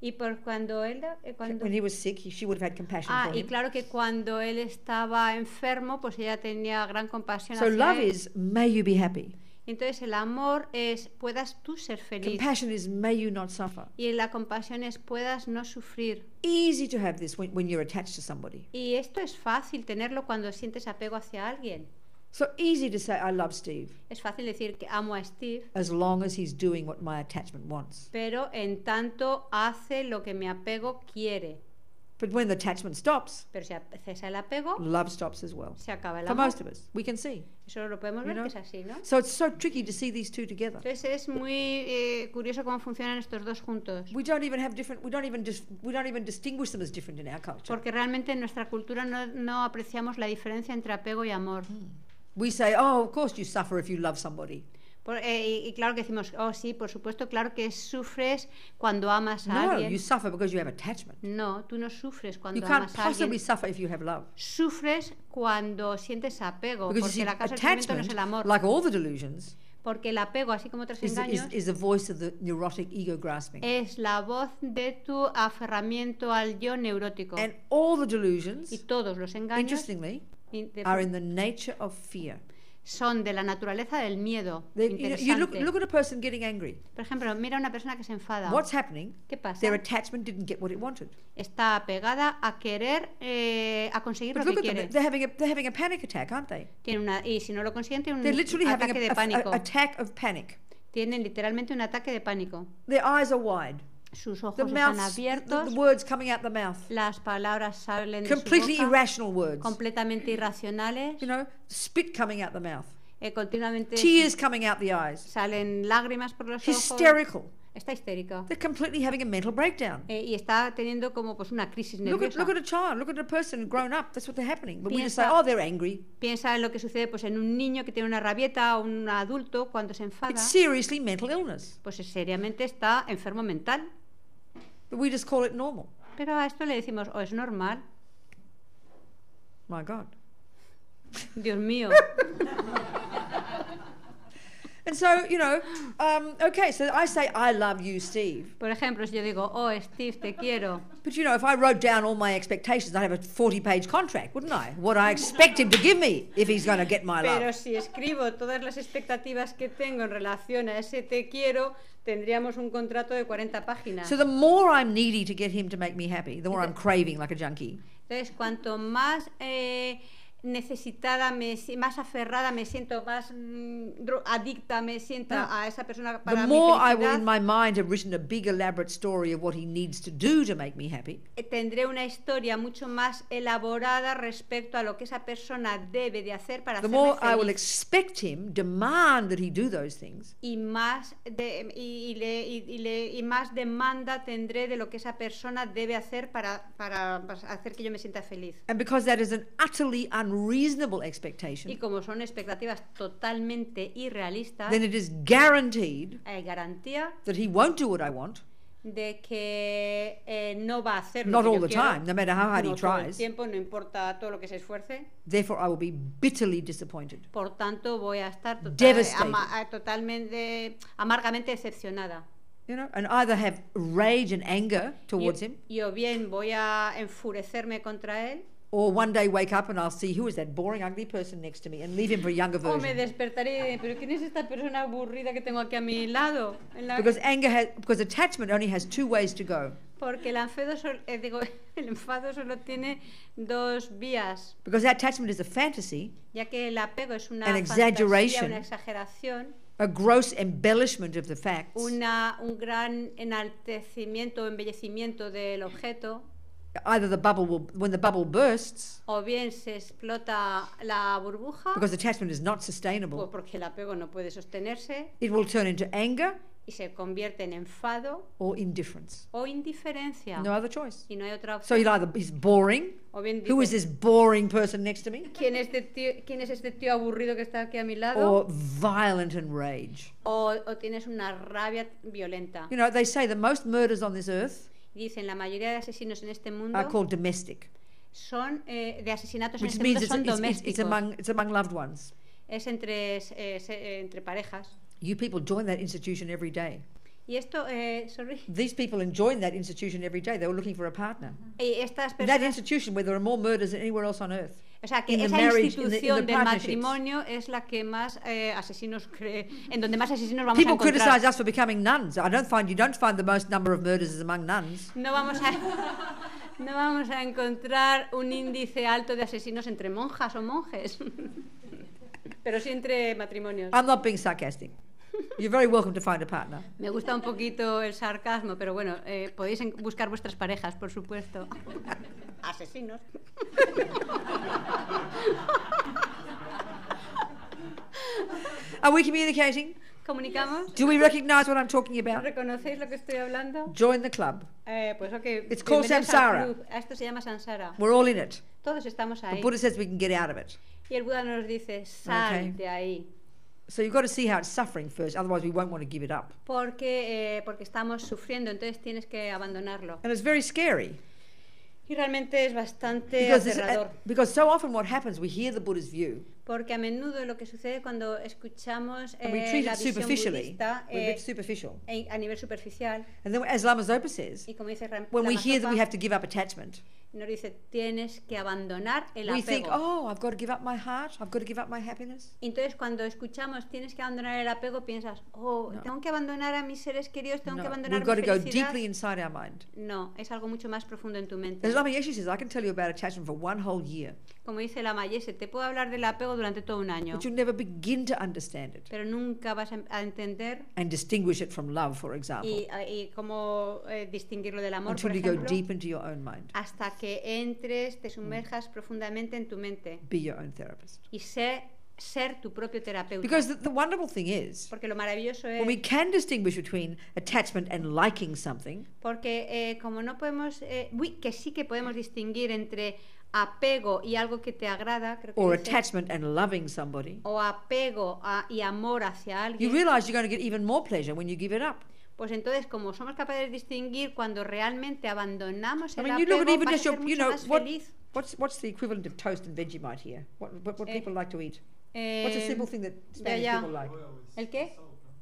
Y por cuando él... eh, cuando- When he was sick, he, she would have had compassion Ah, for y him. claro que cuando él estaba enfermo, pues ella tenía gran compasión So hacia love él. is may you be happy. Entonces el amor es puedas tú ser feliz. Compassion is may you not suffer. Y la compasión es puedas no sufrir. Easy to have this when, when you're attached to somebody. Y esto es fácil tenerlo cuando sientes apego hacia alguien. So easy to say I love Steve Es fácil decir que amo a Steve, as long as he's doing what my attachment wants. pero en tanto hace lo que mi apego quiere. But when the attachment stops, Pero si cesa el apego, love stops as well. se acaba el For amor. most of us, we can see. Eso lo podemos ver know? que es así, ¿no? So it's so tricky to see these two together. Entonces es muy eh, curioso cómo funcionan estos dos juntos. We don't even have different. We don't even dis, we don't even distinguish them as different in our culture. Porque realmente en nuestra cultura no, no apreciamos la diferencia entre apego y amor. We say, oh, of course you suffer if you love somebody. Por- eh, y, y claro que decimos, oh sí, por supuesto, claro que sufres cuando amas a No, alguien. you suffer because you have attachment. No, tú no sufres You cuando can't amas a possibly alguien. suffer if you have love. Sufres cuando sientes apego, Because you porque see, la causa del no es attachment, el amor. like all the delusions, Porque el apego, así como otros is, is, engaños, is the voice of the neurotic ego grasping. es la voz de tu aferramiento al yo neurótico. And all the delusions, Y todos los engaños interestingly, are in the nature of fear. son de la naturaleza del miedo. They, you, know, you look, look at a person getting angry. Por ejemplo, mira a una persona que se enfada. What's happening? ¿Qué pasa? Their attachment didn't get what it wanted. Está apegada a querer, eh, a conseguir But lo que at them. quiere. They're having a, they're having a panic attack, aren't they? Tiene una, y si no lo consiguen, tiene un They're literally having ataque de a, a, pánico. a attack of panic. Tienen literalmente un ataque de pánico. Their eyes are wide. Sus ojos The, están abiertos, the words coming out the mouth. las palabras salen de su Completely boca, irrational words. completamente irracionales, You know, spit coming out the mouth. eh, continuamente Tears coming out the eyes. salen lágrimas por los ojos. Hysterical. Está histérica. They're completely having a mental breakdown. Eh, y está teniendo como pues una crisis Look at, nerviosa. look at a child, look at a person grown up. That's what they're happening. But we just say, Piensa- oh, they're angry. Piensa en lo que sucede pues en un niño que tiene una rabieta o un adulto cuando se enfada, It's seriously mental illness. pues seriamente está enfermo mental. We just call it normal. Pero a esto le decimos, o es normal, My God. Dios mío. <laughs> And so, you know, um, okay, so I say, I love you, Steve. Por ejemplo, si yo digo, oh Steve, te quiero, But, you know, if I wrote down all my expectations, I'd have a 40 page contract, wouldn't I? What I expect him to give me if he's going to get my pero love. si escribo todas las expectativas que tengo en relación a ese te quiero, tendríamos un contrato de 40 páginas. So the more I'm needy to get him to make me happy, the more I'm craving like a junkie. Entonces, cuanto más eh, necesitada, me, más aferrada me siento, más mm, adicta me siento a esa persona The para mi more I will, in my mind, have written a big, elaborate story of what he needs to do to make me happy, eh, tendré una historia mucho más elaborada respecto a lo que esa persona debe de hacer para the more I will feliz. expect him, demand that he do those things, y más de- y, y le- y- y le- y más demanda tendré de lo que esa persona debe hacer para, para para hacer que yo me sienta feliz. and because that is an utterly unreasonable Y expectation, como son expectativas totalmente irrealistas, then it is guaranteed hay garantía that he won't do what I want, de que eh, no va a hacer lo not que all yo the quiero, time, no matter how hard he no todo el tries. tiempo, no importa todo lo que se esfuerce. Therefore, I will be bitterly disappointed. Por tanto, voy a estar total- Devastated. ama- eh, totalmente, amargamente decepcionada. You know, and either have rage and anger towards y, him, y o bien voy a enfurecerme contra él, or one day wake up and I'll see who is that boring, ugly person next to me and leave him for a younger o me version. despertaré pero ¿quién es esta persona aburrida que tengo aquí a mi lado? En la- Because anger has, because attachment only has two ways to go. Porque el enfado, sol- eh, digo, <laughs> el enfado solo tiene dos vías, Because attachment is a fantasy, ya que el apego es una An exaggeration. una exageración, a gross embellishment of the facts, una, un gran enaltecimiento embellecimiento del objeto, either the bubble will, when the bubble bursts, o bien se explota la burbuja, because attachment is not sustainable, porque el apego no puede sostenerse it will turn into anger y se convierte en enfado or indifference. o indiferencia. No other choice. Y no hay otra So opción. he'll either he's boring. O bien Who is this boring person next to me? ¿quién es, este tío, ¿quién es este tío aburrido que está aquí a mi lado? Or violent and rage. o, o tienes una rabia violenta. You know, they say the most murders on this earth Dicen, la mayoría de asesinos en este mundo are called domestic, son eh, de asesinatos en which este means mundo it's, son it's, it's, domésticos. it's among it's among loved ones. Es entre, eh, se- entre parejas. You people join that institution every day. Y esto, eh, sorry, These people join that institution every day. They were looking for a partner. y estas In that personas, institution where there are more murders than anywhere else on earth. O sea, que esa marriage, in the- in the institución del matrimonio es la que más eh, asesinos cree, en donde más asesinos vamos a People encontrar. criticize us for becoming nuns. I don't find you don't find the most number of murders is among nuns. No vamos a <laughs> no vamos a encontrar un índice alto de asesinos entre monjas o monjes, <laughs> pero sí entre matrimonios. I'm not being sarcastic. You're very welcome to find a partner. Me gusta un poquito el sarcasmo, pero bueno, eh, podéis buscar vuestras parejas, por supuesto. <laughs> Asesinos. Are we communicating? ¿Comunicamos? Do we recognize what I'm talking about? ¿Reconocéis lo que estoy hablando? Join the club. Eh, pues ok. It's called samsara. club. A esto se llama Sansara. We're all in it. Todos estamos ahí. The. Buddha says we can get out of it. Y el Buda nos dice, sal Okay. de ahí. So you've got to see how it's suffering first, otherwise we won't want to give it up. Porque, eh, porque estamos sufriendo, entonces tienes que abandonarlo. And it's very scary Y realmente es bastante because, it's- aterrador. because so often what happens, we hear the Buddha's view Porque a menudo lo que sucede cuando escuchamos we eh, treat la visión superficially. budista eh, a nivel superficial, And then, as Lama Zopa says, y como dice Ram- when we Lama hear that we have to give up attachment, Nos dice, tienes que abandonar el We think, apego. oh, I've got to give up my heart, I've got to give up my happiness. Entonces, cuando escuchamos tienes que abandonar el apego, piensas, oh, No. tengo que abandonar a mis seres queridos, tengo que abandonar we've got to go deeply inside our mind. No, es algo mucho más profundo en tu mente. As Lama Yeshe says, I can tell you about attachment for one whole year, Como dice la Mayese, te puedo hablar del apego durante todo un año, but you'll never begin to understand it pero nunca vas a entender and distinguish it from love, for example, y, y cómo eh, distinguirlo del amor, por until you go ejemplo, deep into your own mind. hasta que entres, te sumerjas profundamente en tu mente Be your own therapist. y sé ser tu propio terapeuta. Because the, the wonderful thing is, Porque lo maravilloso when we es can distinguish between attachment and liking something, porque eh, como no podemos, eh, uy, que sí que podemos distinguir entre apego y algo que te agrada, creo que or dice, attachment and loving somebody, o apego a- y amor hacia you alguien, realize you're going to get even more pleasure when you give it up. pues entonces como somos capaces de distinguir cuando realmente abandonamos I el mean, you look apego, at even vas a just your, ser you know, más what, feliz. what's, what's the equivalent of toast and Vegemite here? What, what, what Eh, people like to eat? What's a Eh, simple thing that Spanish ya. people like? ¿El qué?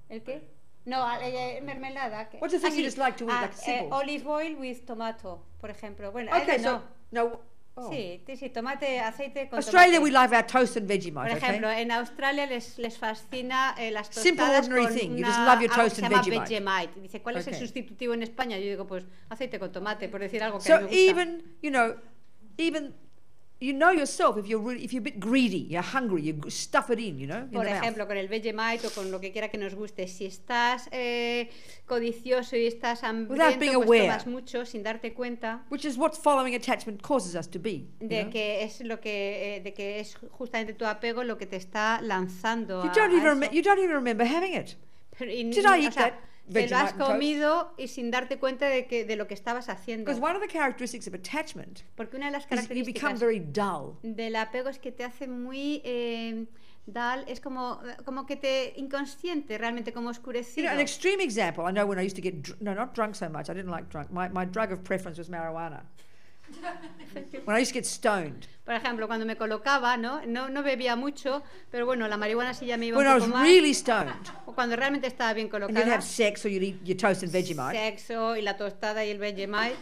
¿El qué? No, eh, mermelada. ¿qué? What's the thing Ah, you just like to eat, Ah, like eh, simple? olive oil with tomato, por ejemplo. Bueno, Okay, so, no. no, oh. Sí, sí, tomate, aceite con Australia, tomate. we love our toast and Por Vegemite, ejemplo, okay? en Australia les, les fascina eh, las Simple, tostadas ordinary con thing. You just love your toast and Vegemite. Vegemite. Dice, ¿cuál es el Okay. sustitutivo en España? Yo digo, pues aceite con tomate, por decir algo que a So mí me gusta. even, you know, even, you know yourself if you're really, if you're a bit greedy, you're hungry, you stuff it in, you know, Por ejemplo, con el Vegemite o con lo que quiera que nos guste, si estás eh, codicioso y estás hambriento, being pues aware. tomas mucho sin darte cuenta Which is what following attachment causes us to be. you de know? que es lo que eh, de que es justamente tu apego lo que te está lanzando You a, don't a even eso. remem- you don't even remember having it. Pero y Did I o eat sea, that te lo has comido y sin darte cuenta de que de lo que estabas haciendo. One of the characteristics of attachment Porque una de las you características very dull. del apego es que te hace muy eh, dull, es como, como que te inconsciente, realmente como You oscurecido. know, an extreme example. I know when I used to get no, not drunk so much. I didn't like drunk. My my drug of preference was marijuana. <laughs> when I used to get stoned, Por ejemplo, cuando me colocaba, ¿no? No, no bebía mucho, pero bueno, la marihuana sí ya me iba when un I was más. really stoned, <laughs> O cuando realmente estaba bien and you'd colocada. have sex or you'd eat your toast and Vegemite, Sexo y la tostada y el Vegemite.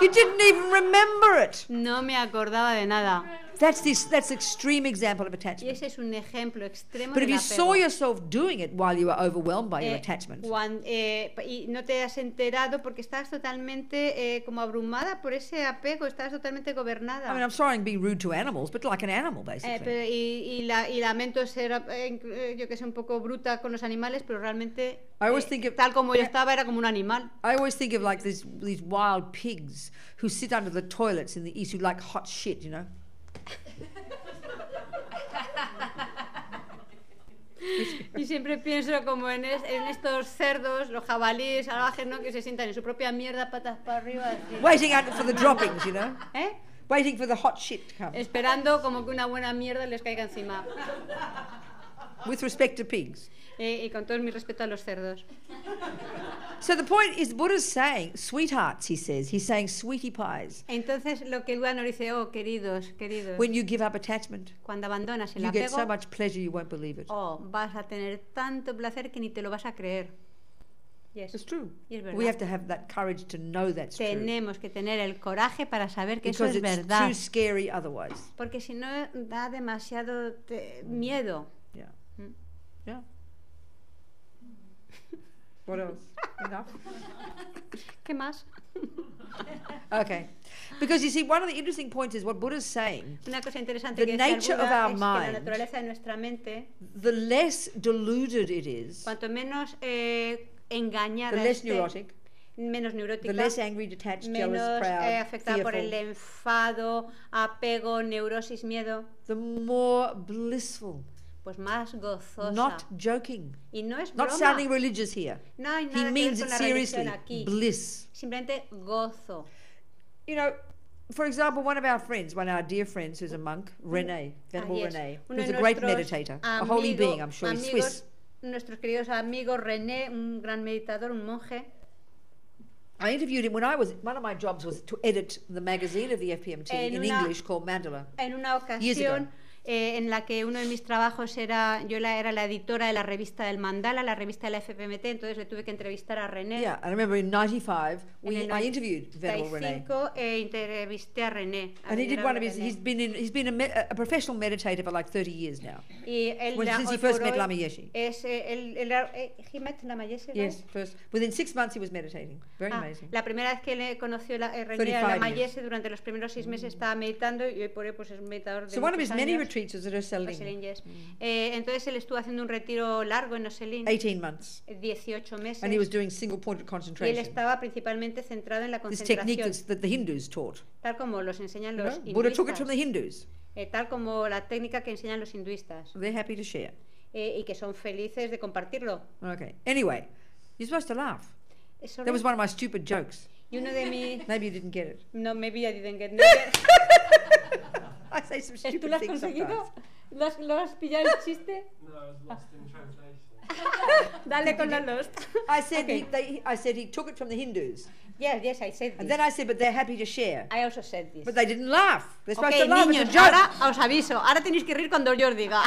you didn't even remember it. No me acordaba de nada. That's this. That's extreme example of Y attachment. ese es un ejemplo extremo But if you saw yourself doing it while you were overwhelmed by your Eh, attachment, cuan- eh, y no te has enterado porque estás totalmente eh, como abrumada por ese apego, estás totalmente gobernada. I mean, I'm sorry to be rude to animals, but like an animal, basically. pero- y, y la- y lamento ser, yo que sé, un poco bruta con los animales, pero realmente, I always think of- tal como yo estaba, era como un animal. I always think of like these these wild pigs who sit under the toilets in the east who like hot shit, you know. Y siempre pienso como en, es- en estos cerdos, los jabalíes salvajes, ¿no? Que se sientan en su propia mierda, patas para arriba, así. Waiting out for the droppings, you know. ¿Eh? Waiting for the hot shit to come. Esperando como que una buena mierda les caiga encima. With respect to pigs. Eh, y con todo mi respeto a los cerdos. So the point is, Buddha's saying, sweethearts, he says. He's saying, sweetie pies. Entonces lo que el Buda nos dice, oh, queridos, queridos, When you give up attachment, cuando abandonas el you get apego, so much pleasure you won't believe it. oh, vas a tener tanto placer que ni te lo vas a creer. Yes. It's true. Y es verdad. We have to have that courage to know that's true. Tenemos que tener el coraje para saber que eso Because es it's verdad. too scary otherwise. Porque si no da demasiado miedo. Yeah. Mm. Yeah. What else? Enough? ¿Qué más? Okay. Because you see, one of the interesting points is what Buddha's saying Una cosa interesante The que nature of Buda our es que la mind- naturaleza de nuestra mente, the less deluded it is, cuanto menos eh, engañada the less esté, neurotic, menos the neurótica, less angry, detached, jealous, menos proud, eh, afectada por el fearful, enfado, apego, neurosis, miedo, the more blissful. Pues más gozosa. Not joking. y no es Not broma. sounding religious here. no hay He nada ver means con it la seriously. aquí. Bliss. Simplemente gozo. You know, for example, one of our friends, one of our dear friends who's a monk, Rene, Venerable Ah, yes. Rene, who's a great meditator, a holy being, I'm sure. He's amigos, Swiss. Nuestros queridos amigos René, un gran meditador, un monje. I interviewed him when I was, one of my jobs was to edit the magazine of the FPMT En in una- English called Mandala. En una Years ago. Eh, en la que uno de mis trabajos era, yo la, era la editora de la revista del Mandala, la revista de la FPMT, entonces le tuve que entrevistar a René. Yeah, I remember in 95, En we, el I interviewed Venerable. 95 eh, entrevisté a René. a And he did one of his, René. he's been, in, he's been a, a professional meditator for like 30 years now. Y él, la- since he first met Lama Yeshe. Es, él era- eh, he met Lama Yeshe, right? Yes, first. Within six months he was meditating. Very Ah, amazing. la primera vez que le conoció la, eh, René 35 Lama. Yeshe, durante los primeros seis meses estaba meditando y hoy por hoy pues es un meditador de So one of his many años. retreats was at Ursulin. Ursuline, yes. Eh, entonces él estuvo haciendo un retiro largo en Oselín, 18 months. 18 meses, And he was doing single pointed y él concentration. estaba principalmente centrado en la This technique concentración, that the Hindus taught. tal como los enseñan los know? Buddha took it from the Hindus. eh, tal como la técnica que enseñan los hinduistas, They're happy to share. eh, y que son felices de compartirlo. Okay. Anyway, you're supposed to laugh. Eso That was one of my stupid jokes. y uno de mis... <laughs> Maybe you didn't get it. No, maybe I didn't get <laughs> it. I say some ¿Tú stupid lo has things conseguido? sometimes. ¿Lo has, lo has pillado el chiste? No, I was lost in translation. Dale con la lost. I said, Okay. he, they, I said he took it from the Hindus. Yes, yes, I said And this. then I said, but they're happy to share. I also said this. But they didn't laugh. They're supposed to laugh. niños, it's a joke. ahora os aviso. Ahora tenéis que reír cuando yo os diga.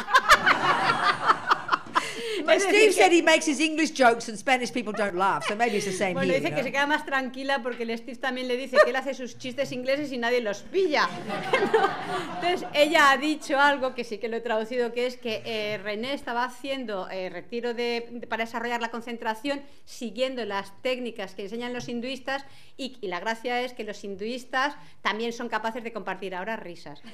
But Es decir Steve said he makes his English jokes and Spanish people don't laugh, so maybe it's the same Bueno, here. dice you que se queda más tranquila porque el Steve también le dice que él hace sus chistes ingleses y nadie los pilla. <laughs> Entonces, ella ha dicho algo que sí que lo he traducido, que es que eh, René estaba haciendo eh, retiro de, de- para desarrollar la concentración siguiendo las técnicas que enseñan los hinduistas y, y la gracia es que los hinduistas también son capaces de compartir ahora risas. <laughs>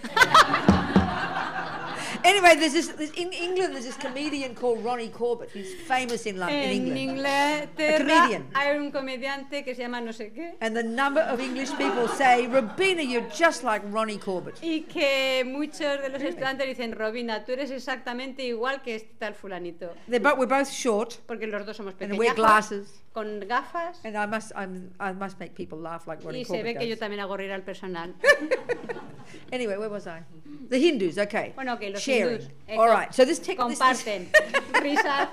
Anyway, there's this, there's, in England there's this comedian called Ronnie Corbett. He's famous in, London, in England. Inglaterra comedian. hay un comediante que se llama no sé qué And the number of English people say, Robina, you're just like Ronnie Corbett. y que muchos de los estudiantes dicen, Robina, tú eres exactamente igual que este tal fulanito. They're both, we're both short, Porque los dos somos and wear pequeños, glasses. Con gafas And I must, I'm, I must make people laugh like Ronnie y se ve que yo también hago reír al personal. <laughs> Anyway, where was I? The Hindus, okay. Bueno, que los Sharing. hindús eh, All right, so this tech- this- this- comparten <laughs> risas.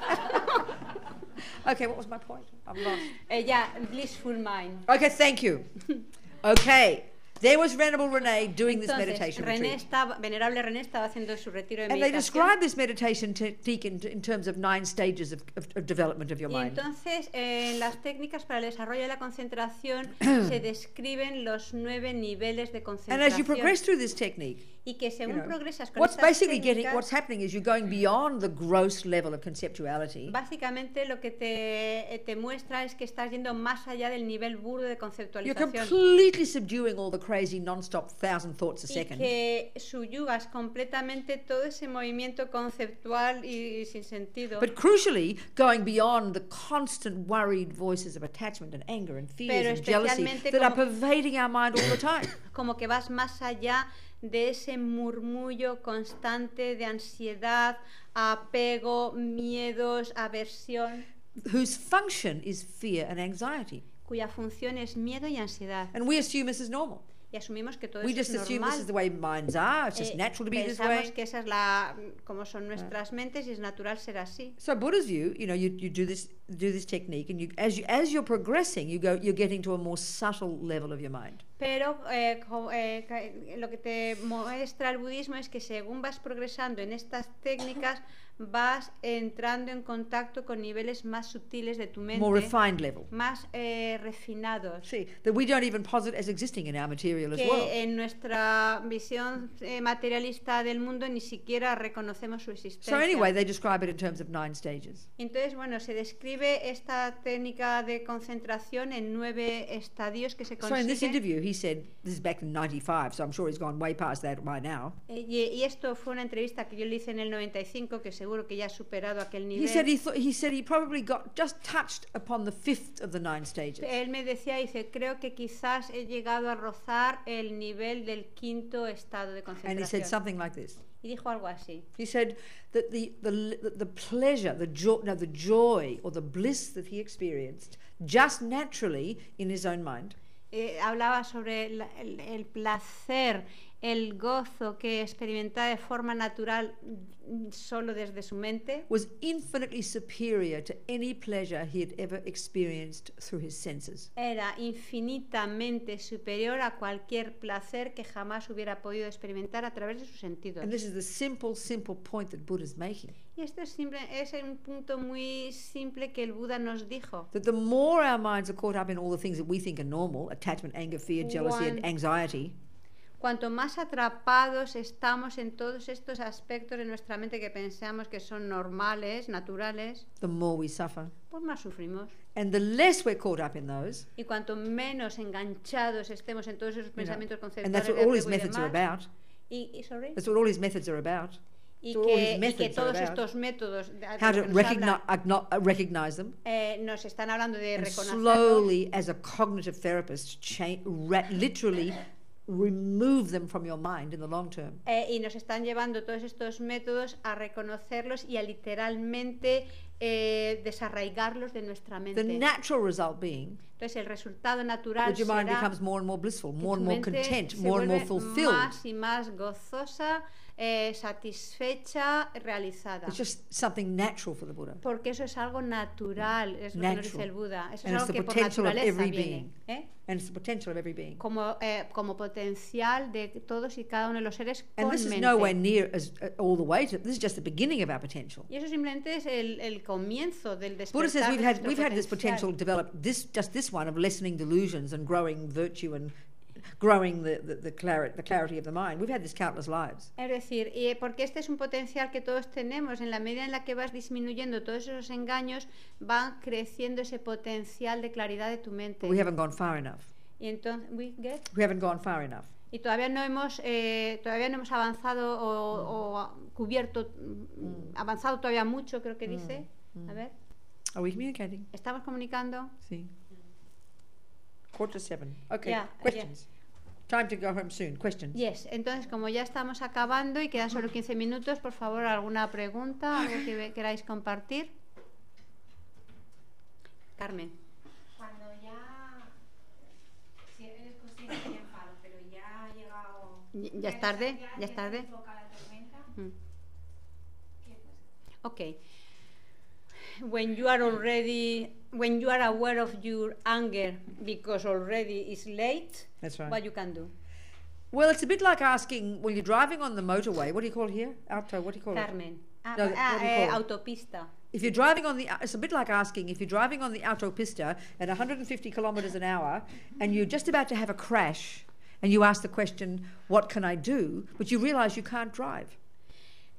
Okay, what was my point? I've lost. Ella, blissful mind. Okay, thank you. <laughs> Okay, there was Venerable Renee doing this Entonces, meditation René estaba, venerable René estaba haciendo su retiro de And they meditación. describe this meditation technique in, in terms of nine stages of, of, of development of your Y mind. entonces, eh, en las técnicas para el desarrollo de la concentración <clears throat> se describen los nueve niveles de And concentración. as you progress through this technique, y que you según know, progresas con what's basically getting, what's happening is you're going beyond the gross level of conceptuality. básicamente lo que te, eh, te muestra es que estás yendo más allá del nivel burdo de You're conceptualización. completely subduing all the crazy non-stop thousand thoughts a Y second. que subyugas completamente todo ese movimiento conceptual y, y sin sentido. But crucially, going beyond the constant worried voices of attachment and anger and fears Pero and jealousy that are pervading our mind all the time. <coughs> como que vas más allá de ese murmullo constante de ansiedad, apego, miedos, aversión, whose function is fear and anxiety. cuya función es miedo y ansiedad. And we assume this is normal. Y asumimos que todo We eso just es assume normal. this is the way minds are. It's just natural to be this pensamos way. que esa es la como son nuestras mentes y es natural ser así. So Buddha's view, you know, you, you do this do this technique, and you as you as you're progressing, you go you're getting to a more subtle level of your mind. Pero eh, eh, lo que te muestra el budismo es que según vas progresando en estas técnicas, vas entrando en contacto con niveles más sutiles de tu mente, More refined level. más eh, refinados. See, that we don't even posit as existing in our material as que well. en nuestra visión eh, materialista del mundo ni siquiera reconocemos su existencia. So anyway, they describe it in terms of nine stages. Entonces, bueno, se describe esta técnica de concentración en nueve estadios que se So in this interview, he said this is back in '95, so I'm sure he's gone way past that by now. Eh, y, y esto fue una entrevista que yo le hice en el 95, que seguro que ya ha superado aquel He said nivel. he thought he said he probably got just touched upon the fifth of the nine stages. Él me decía, dice, creo que quizás he llegado a rozar el nivel del quinto estado de And he said concentración. something like this. Y dijo algo así. He said that the, the, the, pleasure, the joy, no, the joy or the bliss that he experienced just naturally in his own mind Eh, hablaba sobre el placer el gozo que experimentaba de forma natural solo desde su mente was infinitely superior to any pleasure he had ever experienced through his senses. era infinitamente superior a cualquier placer que jamás hubiera podido experimentar a través de sus sentidos. And this is the simple, simple point that Buddha's making. Y esto es, simple, es un punto muy simple que el Buda nos dijo. That the more our minds are caught up in all the things that we think are normal attachment, anger, fear, jealousy, and anxiety Cuanto más atrapados estamos en todos estos aspectos de nuestra mente que pensamos que son normales, naturales, the more we suffer. pues más sufrimos. And the less we're caught up in those, Y cuanto menos enganchados estemos en todos esos you know, pensamientos and conceptuales that's what de all his methods are about. y, y, sorry, That's what all his methods are about. y que, y que todos estos métodos de, How to recognize, hablan, recognize them. eh, nos están hablando de reconocerlos slowly, as a cognitive therapist, literally remove them from your mind in the long term. eh, y nos están llevando todos estos métodos a reconocerlos y a literalmente eh, desarraigarlos de nuestra The mente. natural result being Entonces el resultado natural that your mind becomes more and more blissful, more and more content, more and more fulfilled. más y más gozosa, eh, satisfecha, realizada. It's just something natural for the Buddha. Porque eso es algo natural, es lo que nos dice Natural. el Buda. Eso And es algo que por naturaleza every viene. being. ¿eh? And it's the potential of every being. Como, eh, como potencial de todos y cada uno de los seres con And this is mente. nowhere near as uh, all the way to this is just the beginning of our potential. Y eso simplemente es el, el comienzo del despertar Buddha says we've had we've had this potential develop this just this one of lessening delusions and growing virtue and growing the, the, the clarity the clarity of the mind. We've had this countless lives. Es decir, y porque este es un potencial que todos tenemos, en la medida en la que vas disminuyendo todos esos engaños, van creciendo ese potencial de claridad de tu mente. But we haven't gone far enough. Y entonces, we get? We haven't gone far enough. Y todavía no hemos, eh, todavía no hemos avanzado o, o cubierto, mm, avanzado todavía mucho, creo que dice. A ver, Are we communicating? estamos comunicando. See. Quarter to seven. Okay. Yeah, Questions. Time to go home soon. Questions. Yes, entonces como ya estamos acabando y quedan solo 15 minutos, por favor, alguna pregunta, algo que queráis compartir. Carmen. Cuando ya, si eres consciente del enfado, pero ya ha llegado... Ya- ya es tarde, ya es tarde. la tormenta, Mm. ¿qué pasa? Okay. When you are already, when you are aware of your anger because already it's late, That's right. what you can do? Well, it's a bit like asking when you're driving on the motorway. What do you call it here? Auto. What do you call it? Carmen. No, ah, what do you ah, call eh, it? autopista. If you're driving on the, it's a bit like asking if you're driving on the autopista at 150 kilometers an hour and you're just about to have a crash and you ask the question, what can I do? But you realize you can't drive.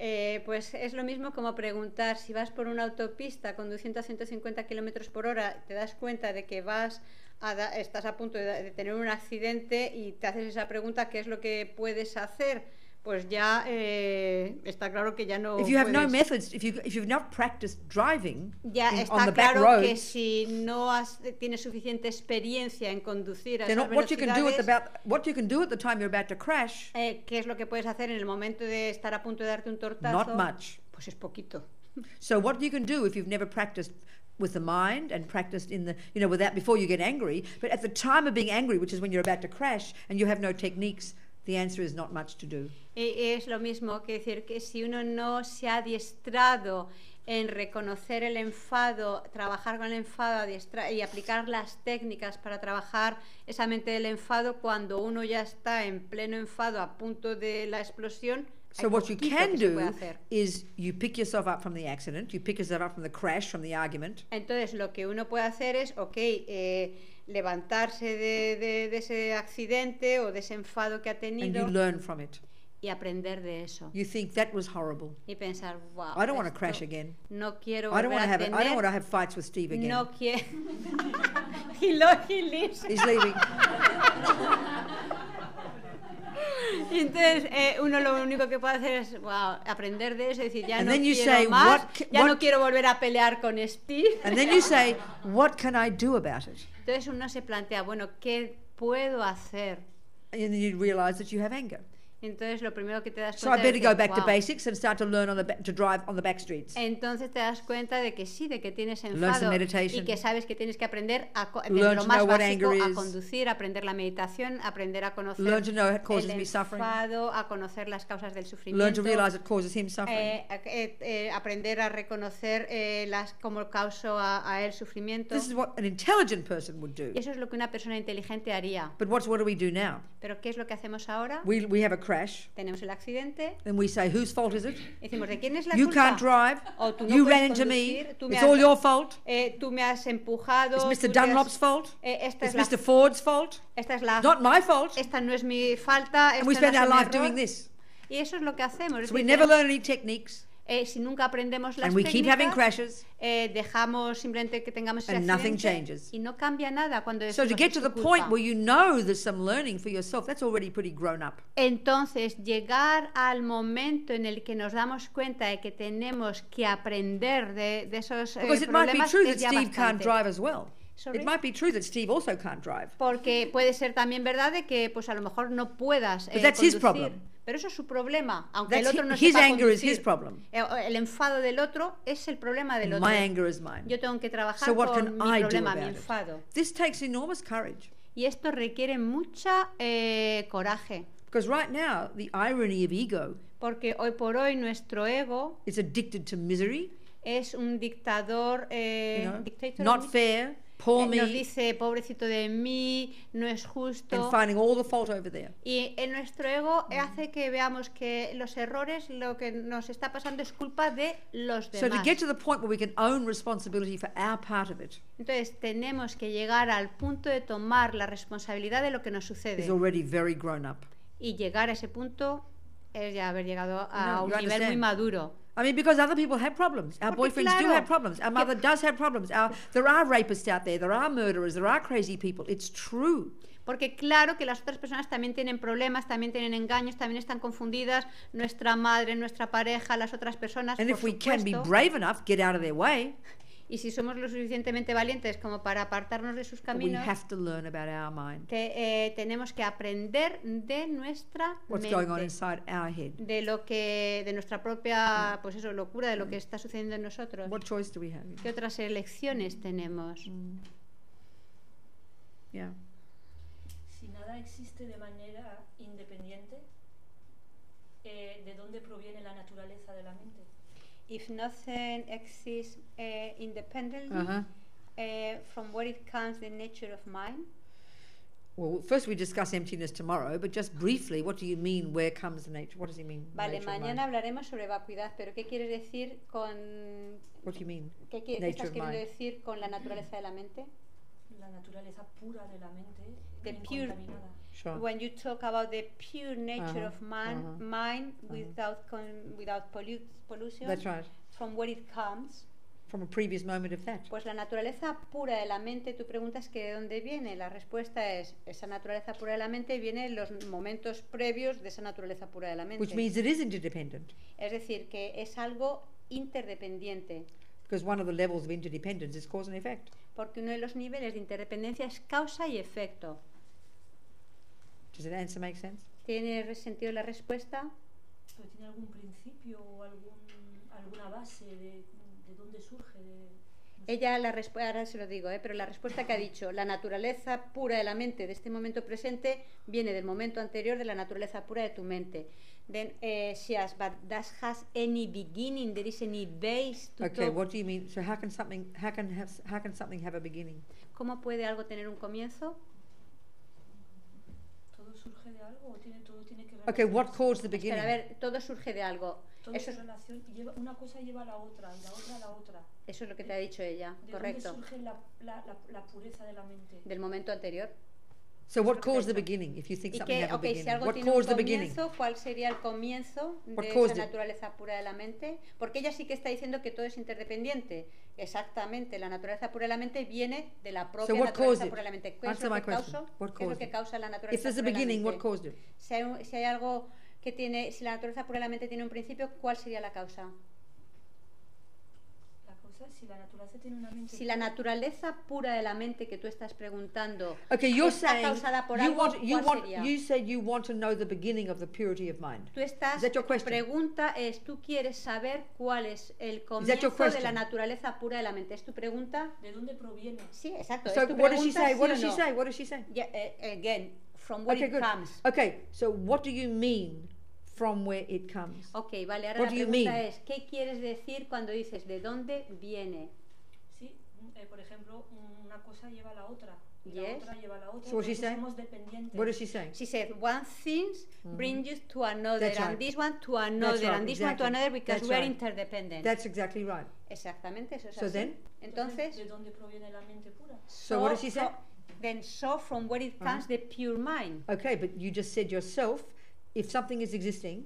Eh, pues es lo mismo como preguntar si vas por una autopista conduciendo a 150 kilómetros por hora, te das cuenta de que vas a da- estás a punto de, de tener un accidente y te haces esa pregunta, ¿qué es lo que puedes hacer? Pues ya eh, está claro que ya no. if you have no methods, if you if you've not practiced driving ya in- on está the back claro que si no has, tienes suficiente experiencia en conducir a esas what you can do at the about what you can do at the time you're about to crash, eh, ¿qué es lo que puedes hacer en el momento de estar a punto de darte un tortazo? not much. Pues es poquito. <laughs> So what you can do if you've never practiced with the mind and practiced in the you know without before you get angry, but at the time of being angry, which is when you're about to crash and you have no techniques, the answer is not much to do. E- Es lo mismo que decir que si uno no se ha adiestrado en reconocer el enfado, trabajar con el enfado y aplicar las técnicas para trabajar esa mente del enfado, cuando uno ya está en pleno enfado a punto de la explosión, So what you can do is you pick yourself up from the accident, you pick yourself up from the crash, from the argument, Entonces, lo que uno puede hacer es, ok, eh, levantarse de, de- de ese accidente o de ese enfado que ha and tenido you learn from it. y aprender de eso. You think that was horrible. Y pensar, wow. I don't want to crash again. No quiero I don't want to have it. I don't tener want to have fights with Steve again. No quiero. <laughs> lo y leaves. He's leaving. Entonces eh, uno lo único que puede hacer es wow, aprender de eso y decir ya And no quiero say, más, what ya what- no quiero volver a pelear con Steve. And then you say, what can I do about it? Entonces uno se plantea, bueno, ¿qué puedo hacer? And then you realize that you have anger. Entonces lo primero que te das So I cuenta better es de, go back to "Guau". basics and start to learn on the to drive on the back streets. Entonces te das cuenta de que sí, de que tienes Learn enfado y que sabes que tienes que aprender a, Learn desde to lo más básico a conducir, aprender la meditación, aprender a conocer Learn to know it causes el enfado, a conocer las causas del Learn sufrimiento. to realize it causes him suffering. eh, eh, eh, aprender a reconocer eh, las como causo a, a él sufrimiento. This is what an intelligent person would do. Y eso es lo que una persona inteligente haría. But what's what do we do now? Pero ¿qué es lo que hacemos ahora? We we have a crash, Tenemos el accidente, and we say, whose fault is it? decimos, ¿de quién es la You culpa? can't drive. O tú no You ran into me. tú me It's has- all your fault. Eh, tú me has empujado. It's Mr. has- Dunlop's fault. eh, esta, It's es la, Mr. Ford's fault. esta es la Not my fault. esta no es mi falta, And we no spend our life error. doing this. Y eso es lo que hacemos. So we never learn any techniques, eh, si nunca aprendemos las and we keep having técnicas, crashes. eh, dejamos simplemente que tengamos ese accidente y no cambia nada cuando So to get "Es to the point culpa". where you know there's some learning for yourself, that's already pretty grown up. Entonces, llegar al momento en el que nos damos cuenta de que tenemos que aprender de, de esos eh, Because it might be problemas true es that ya Steve can't bastante. drive as well. It might be true that Steve also can't drive. Porque puede ser también verdad de que pues a lo mejor no puedas But eh, that's his problem. Pero eso es su problema, aunque el That's otro no hi- his sepa anger is his problem. Eh, El enfado del otro es el problema del otro. My anger is mine. Yo tengo que trabajar So what con can mi I do problema, mi about it? enfado. This takes enormous courage. Y esto requiere mucha eh, coraje, Because right now, the irony of ego porque hoy por hoy nuestro ego is addicted to misery, es un dictador, eh, you know, dictator, not fair, poor eh, nos me, dice pobrecito de mí, no es justo. and finding all the fault over there. Y en nuestro ego hace que veamos que los errores, lo que nos está pasando es culpa de los So to demás. get to the point where we can own responsibility for our part of it Entonces tenemos que llegar al punto de tomar la responsabilidad de lo que nos sucede. already very grown up. Y llegar a ese punto es ya haber llegado a No, un nivel muy understand. maduro. I mean, because other people have problems. Our boyfriends do have problems. Our mother does have problems. Our, there are rapists out there. There are murderers. There are crazy people. It's true. Porque claro que las otras personas también tienen problemas, también tienen engaños, también están confundidas. Nuestra madre, nuestra pareja, las otras personas. And por if we can be brave enough, get out of their way, Y si somos lo suficientemente valientes como para apartarnos de sus we caminos, have to learn about our mind, te- eh, tenemos que aprender de nuestra what's going on mente, inside our head. de lo que, de nuestra propia, pues eso, locura, de lo que está sucediendo en nosotros. What choice do we have? ¿Qué otras elecciones tenemos? Yeah. Si nada existe de manera independiente, eh, ¿de dónde proviene la naturaleza de la mente? If nothing exists eh, independently, Uh-huh. eh, from where it comes the nature of mind. Well, first we discuss emptiness tomorrow, but just briefly, what do you mean? Where comes the nature? What does he mean? Vale, nature mind? mañana hablaremos sobre vacuidad, pero ¿qué quieres decir con What do you mean? qué, qui- qué Nature estás of queriendo mind. decir con la naturaleza de la mente? La naturaleza pura de la mente, The pure- incontaminada. Sure. When you talk about the pure nature Uh-huh, of man, uh-huh, mind uh-huh. without con- without pollu- pollution, That's right. from where it comes, From a previous moment of that. pues la naturaleza pura de la mente, tú preguntas que de dónde viene, la respuesta es esa naturaleza pura de la mente viene en los momentos previos de esa naturaleza pura de la mente. Which means it is interdependent. Es decir, que es algo interdependiente, Because one of the levels of interdependence is cause and effect. porque uno de los niveles de interdependencia es causa y efecto. Does that answer make sense? ¿Tiene sentido la respuesta? ¿Pero tiene algún principio o algún, alguna base de, de dónde surge? De, no sé. Ella, la ahora se lo digo, ¿eh? pero la respuesta que ha dicho, la naturaleza pura de la mente de este momento presente viene del momento anterior de la naturaleza pura de tu mente. Then uh, she asked, but does has any beginning? There is any base to Okay, talk? what do you mean? So how can something how can have how can something have a beginning? ¿Cómo puede algo tener un comienzo? ¿Todo surge de algo o tiene, todo tiene que Okay, what caused the beginning? Espera, a ver, todo surge de algo. Todo Eso, es relación, lleva, una cosa lleva a la otra, y la otra a la otra. eso es lo que te ha dicho ella, ¿De correcto. dónde surge la, la, la, la pureza de la mente? Del momento anterior. So what caused the beginning? If you think something que, have a ok, si algo what tiene un caused the beginning? comienzo, ¿cuál sería el comienzo What de caused esa it? naturaleza pura de la mente? Porque ella sí que está diciendo que todo es interdependiente. Exactamente, la naturaleza pura de la mente viene de la propia what naturaleza caused it? pura de la mente. ¿Qué es lo que, causa, ¿Qué es lo que it? causa la naturaleza pura de la mente? caused it? Si hay, un- si hay algo que tiene, si la naturaleza pura de la mente tiene un principio, ¿cuál sería la causa? Si la naturaleza tiene una mente Si la pura, naturaleza pura de la mente que tú estás preguntando Okay, you're está saying causada por you algo, want you ¿cuál want sería? you say you want to know the beginning of the purity of mind. Tú estás, Is that your tu question? pregunta es, tú quieres saber cuál es el comienzo de la naturaleza pura de la mente. ¿Es tu pregunta? ¿de dónde proviene? Sí, exacto. So ¿Es tu what does she say? sí What does she no? say? What does she say? Yeah, again, from where Okay, it good. comes. Okay, so what do you mean from where it comes? Ok, vale, ahora What la do you pregunta mean? es, ¿qué quieres decir cuando dices de dónde viene? Sí, mm, eh, por ejemplo, un- una cosa lleva a la otra, y la Yes. otra lleva a la otra, So eso saying? somos dependientes. What is she saying? She said, one thing brings you to another, That's and right. this one to another, right, and this one to exactly. another because That's we are right. interdependent. That's exactly right. Exactamente, eso es So así. then? Entonces, ¿de dónde proviene la mente pura? So what does she say? fro- Then so from where it comes the pure mind. Okay, but you just said yourself, if something is existing,